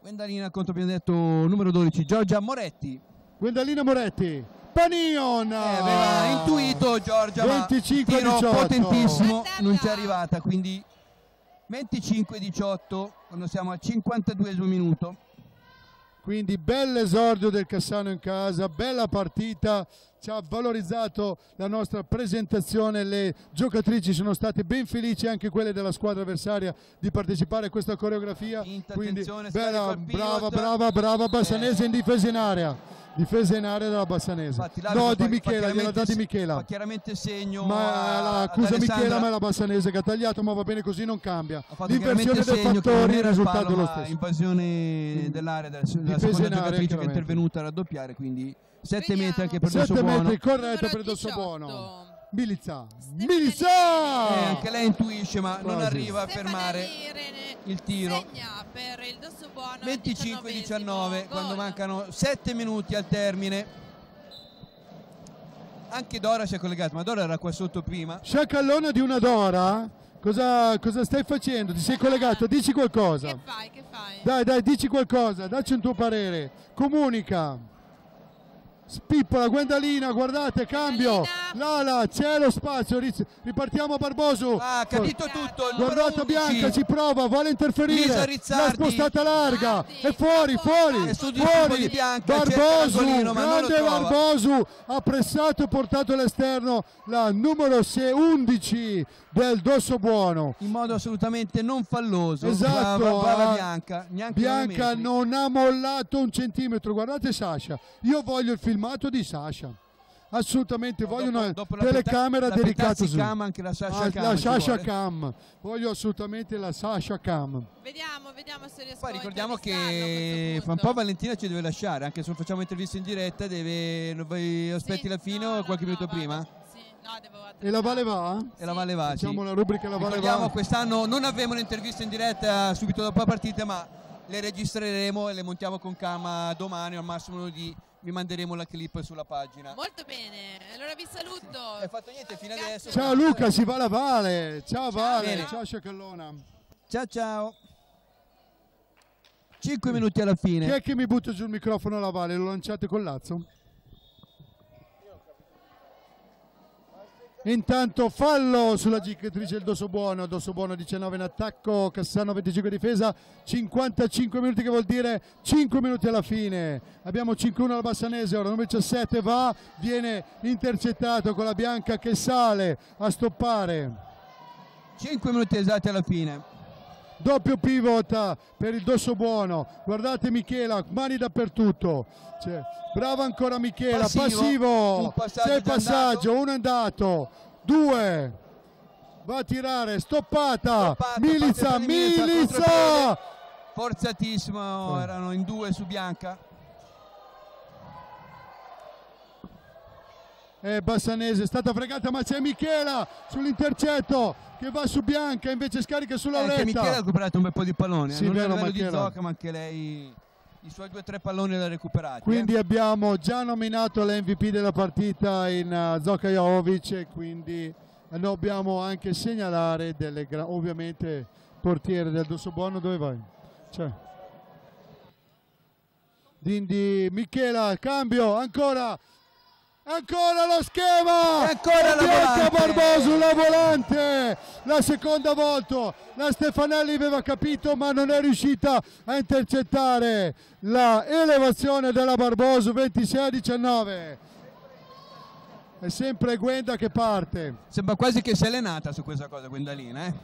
Wendalina contro abbiamo detto numero 12 Giorgia Moretti. Gwendalina Moretti, Panion, Eh, aveva intuito Giorgia, ma 25 tiro 18. potentissimo, non ci è arrivata, quindi 25-18 quando siamo al 52 minuto. Quindi bell'esordio del Cassano in casa, bella partita, ci ha valorizzato la nostra presentazione, le giocatrici sono state ben felici, anche quelle della squadra avversaria, di partecipare a questa coreografia. Finta, Quindi bella, brava, brava, brava Bassanese Eh. in difesa in area. Difesa in area della Bassanese. Infatti, No, di Michela, gliela dà di Michela. Fa chiaramente segno Ma a- la, ad accusa Alessandra. Michela, ma è la Bassanese che ha tagliato, ma va bene così, non cambia. L'inversione dei fattori, il risultato è lo stesso. invasione dell'area della, della seconda giocatrice che è intervenuta a raddoppiare, quindi 7 Vediamo. metri anche per 7 Dosso Buono. metri, corretto per Dosso 18. Buono. Milizza. Milizza! Eh, anche lei intuisce ma non Quasi. arriva a fermare Irene il tiro. Segna per il Dosso Buono. 25-19 quando Gol. mancano 7 minuti al termine. Anche Dora si è collegata, ma Dora era qua sotto prima. Sciacallona di una Dora, cosa, cosa stai facendo? Ti sei collegato? Dici qualcosa. Che fai? Che fai? Dai, dai, dici qualcosa, dacci un tuo parere. Comunica. Spippola, Gwendalina, guardate, cambio. Lala, c'è lo spazio, ri- ripartiamo Barboso. Ah, ha capito tutto. 11. Bianca, ci prova, vuole interferire. L'ha Rizzardi. spostata larga. È fuori, campo, fuori, È fuori. di Bianca, lo grande trova. Barbosu, ha pressato e portato all'esterno la numero 6, 11 del Dosso Buono. In modo assolutamente non falloso. Esatto, Brava, brava ah, Bianca. Neanche Bianca non ha mollato un centimetro. Guardate Sasha, io voglio il filmato di Sasha. Assolutamente, No, voglio dopo- una dopo telecamera peta- la dedicata su Cam, anche la Sasha Ah, Cam la Sasha. Cam. Voglio assolutamente la Sasha Cam. Vediamo, vediamo se riesco Poi ricordiamo che fra un po' Valentina ci deve lasciare, anche se non facciamo interviste in diretta, deve, lo aspetti Sì, la fine no, o no, qualche no, minuto prima? Sì, no, devo E la Vale va? E la Vale va, sì. Facciamo la rubrica La Vale Ricordiamo va. quest'anno non avremo un'intervista in diretta subito dopo la partita, ma le registreremo e le montiamo con calma domani, al massimo lunedì vi manderemo la clip sulla pagina. Molto bene, allora vi saluto. Hai fatto niente fino adesso. Ciao Luca, si va la Vale. Ciao Vale, Bene. ciao Sciacallona. Ciao ciao. 5 minuti alla fine. Chi è che mi butta giù il microfono alla Vale? Lo lanciate col lazzo? Intanto fallo sulla giocatrice del Dosso Buono, Dosso Buono 19 in attacco, Cassano 25 in difesa, 55 minuti che vuol dire 5 minuti alla fine. Abbiamo 5-1 alla Bassanese, ora numero 17 va, viene intercettato con la Bianca che sale a stoppare. 5 minuti esatti alla fine. Doppio pivot per il dosso buono. Guardate Michela mani dappertutto. Cioè, brava ancora Michela Passivo, passivo, passaggio sei passaggio uno è andato. Due. Va a tirare stoppata, Stoppata, Milica contropiede. Forzatissimo, erano in due su Bianca. E Bassanese è stata fregata ma c'è Michela sull'intercetto che va su Bianca invece scarica sulla Anche Michela ha recuperato un bel po' di palloni. eh. Sì, non vero, a di. Zocca, ma anche lei i suoi due o tre palloni li ha recuperati. quindi eh. abbiamo già nominato l'MVP della partita in uh, Zoka Jovic e quindi eh, dobbiamo anche segnalare delle ovviamente portiere del Dosso Buono dove vai? Cioè, Dindi, Michela, cambio, ancora, ancora lo schema! E ancora la volante! Barboso, la volante! La seconda volta, la Stefanelli aveva capito ma non è riuscita a intercettare la elevazione della Barboso 26 a 19. È sempre Gwenda che parte. Sembra quasi che sia allenata su questa cosa, Gwendalina. Eh?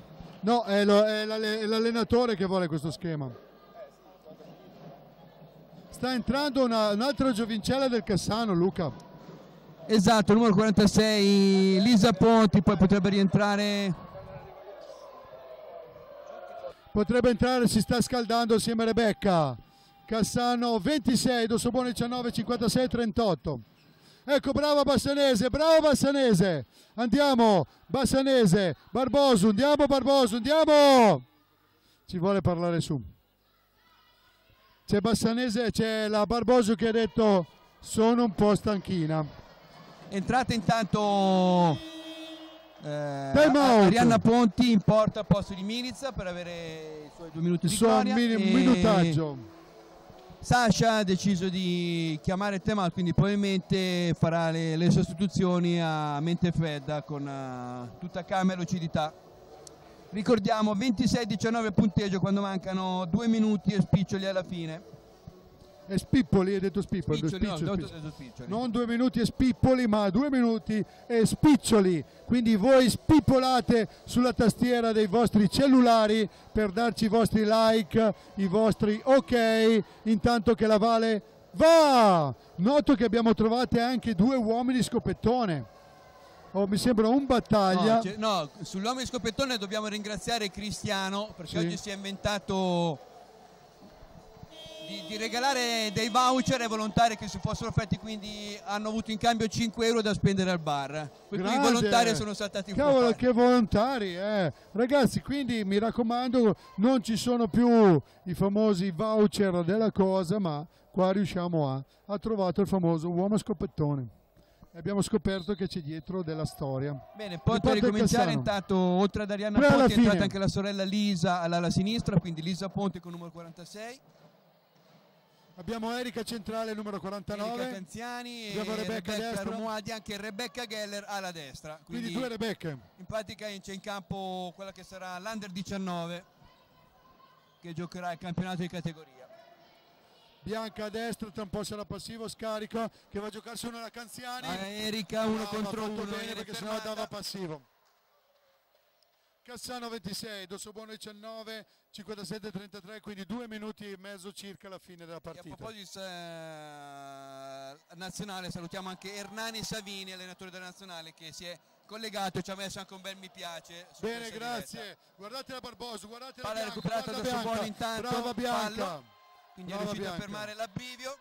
No, è, l'allenatore che vuole questo schema. Sta entrando una- un'altra giovincella del Cassano, Luca. Esatto, numero 46, Lisa Ponti, poi potrebbe rientrare Potrebbe entrare, si sta scaldando assieme a Rebecca. Cassano 26, Dossobone 19, 56, 38. Ecco, brava Bassanese, brava Bassanese. Andiamo, Bassanese, Barboso, andiamo Barboso, andiamo. Ci vuole parlare su. C'è Bassanese, c'è la Barboso che ha detto sono un po' stanchina. Entrata intanto eh. Arianna Ponti in porta al posto di Milizza per avere i suoi due minuti di suo e minutaggio. Sasha ha deciso di chiamare out, quindi probabilmente farà le, le sostituzioni a mente fredda con eh, tutta calma e lucidità. Ricordiamo 26-19 punteggio quando mancano due minuti e spiccioli alla fine. E Spippoli, hai detto Spippoli. due Spiccioli, no, spiccioli, spiccioli. spiccioli. non due minuti e spippoli, ma due minuti e spiccioli. Quindi voi spippolate sulla tastiera dei vostri cellulari per darci i vostri like, i vostri ok, intanto che la Vale va. Noto che abbiamo trovato anche due uomini scopettone. Oh, mi sembra un battaglia. No, no, sull'uomo di scopettone dobbiamo ringraziare Cristiano perché Sì. oggi si è inventato di, di regalare dei voucher ai volontari che si fossero offerti, quindi hanno avuto in cambio 5 euro da spendere al bar. Per cui i volontari sono saltati Cavolo, fuori. che volontari, eh. Ragazzi, quindi mi raccomando, non ci sono più i famosi voucher della cosa, ma qua riusciamo a. Ha trovato il famoso uomo scopettone. Abbiamo scoperto che c'è dietro della storia. Bene, poi il ricominciare intanto, oltre ad Arianna Poi alla è entrata anche la sorella Lisa all'ala sinistra, quindi Lisa Ponte con numero 46, Abbiamo Erika Centrale, numero Erika 49. Canziani Abbiamo e Rebecca Rebecca. Romualdi, anche Rebecca Geller alla destra. Quindi due Rebecche. In pratica c'è in campo quella che sarà l'Under 19 che giocherà il campionato di categoria. Bianca a destra, tra un po' sarà passivo, scarico, che va a giocarsi uno alla Canziani. Erika uno Brava, contro uno. bene viene perché sennò dava passivo. Cassano 26, Dossobuono 19, 57 33, quindi due minuti e mezzo circa alla fine della E a partita. proposito eh, nazionale salutiamo anche Ernani Savini, allenatore della nazionale che si è collegato e ci ha messo anche un bel mi piace. Bene, grazie. diretta. Guardate la Barboso, guardate Palla la Bianca, recuperata da. Soboni intanto, Brava Bianca. fallo. Quindi Brava è riuscito Bianca. a fermare l'abbrivio.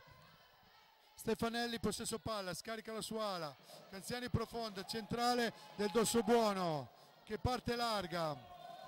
Stefanelli, possesso palla, scarica la sua ala. Canziani profonda, centrale del Dossobuono che parte larga.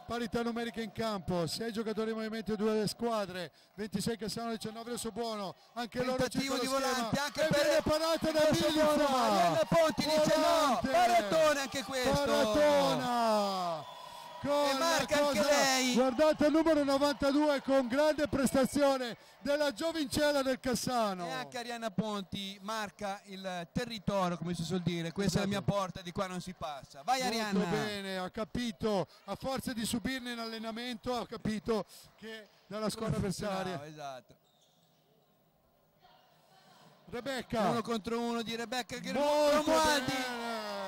Parità numerica in campo, 6 giocatori in movimento, due delle squadre, 26 Cassano, 19 Dossobuono, anche loro Tentativo di volante anche e per viene parata da Milizza. Marianna Ponti dice no, paratone anche questo. Paratona. Con E marca anche lei. Guardate il numero 92 con grande prestazione della giovincella del Cassano. E anche Arianna Ponti marca il territorio, come si suol dire. Questa è la mia Esatto. porta, di qua non si passa. Vai Molto Arianna. bene, ha capito, a forza di subirne in allenamento, ha capito che dalla squadra avversaria. funzionava, Esatto. Rebecca, Uno contro uno di Rebecca Romualdi.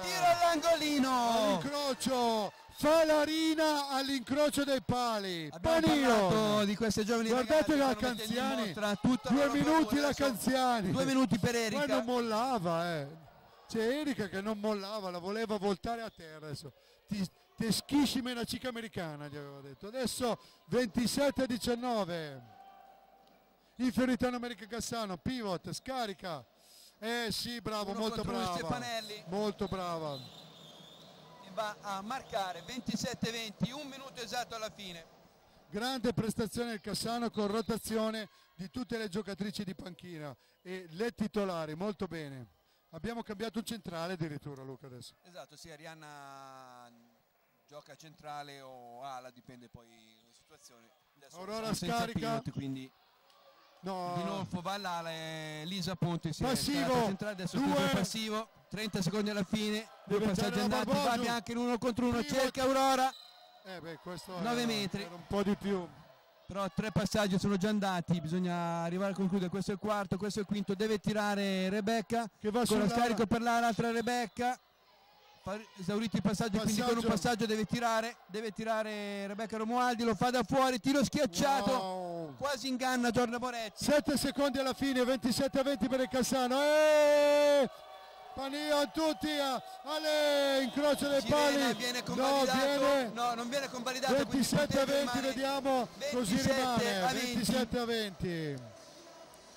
Tiro all'angolino. all'incrocio, Falarina all'incrocio dei pali. Panino. di queste giovani Guardate la Canziani, mostra due minuti la Canziani. Due minuti per Ma Erika. non mollava, eh. C'è Erika che non mollava, la voleva voltare a terra adesso. Ti, te schiscime una cica americana, gli aveva detto. Adesso 27 a 19. Inferiorità numerica Cassano, pivot, scarica. Eh sì, bravo, Uno molto brava. Stefanelli. Molto brava. E va a marcare 27-20, un minuto esatto alla fine. Grande prestazione del Cassano con rotazione di tutte le giocatrici di panchina e le titolari, molto bene. Abbiamo cambiato un centrale addirittura Luca adesso. Esatto, sì, Arianna gioca centrale o ala, dipende poi dalla situazione. Adesso Aurora scarica. pivot, quindi No. Dinolfo va e Lisa Ponte si Passivo, centrale, adesso due. passivo 30 secondi alla fine due passaggi andati. Fabio anche in uno contro uno Primo- cerca Aurora Eh beh, questo Nove era- metri. era un po' di più. però tre passaggi sono già andati bisogna arrivare a concludere questo è il quarto questo è il quinto deve tirare Rebecca Che va con lo scarico per l'ala altra Rebecca esauriti i passaggi quindi con un Passaggio. passaggio deve tirare deve tirare Rebecca Romualdi lo fa da fuori tiro schiacciato Wow. quasi inganna Giorgia Moretti 7 secondi alla fine, 27 a 20 per il Cassano. E tutti a Ale, incrocio dei Sirena pali. viene no, viene no non viene convalidato quindi 27 a potrebbe 20, rimanere vediamo, così 27 rimane. a 20. 27 a 20.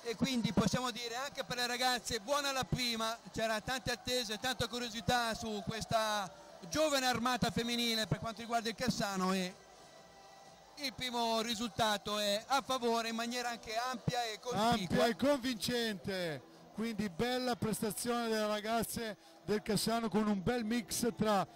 E quindi possiamo dire anche per le ragazze buona la prima c'era tante attese tanta curiosità su questa giovane armata femminile per quanto riguarda il Cassano e il primo risultato è a favore in maniera anche ampia e Ampia cospicua e convincente. Quindi bella prestazione delle ragazze del Cassano con un bel mix tra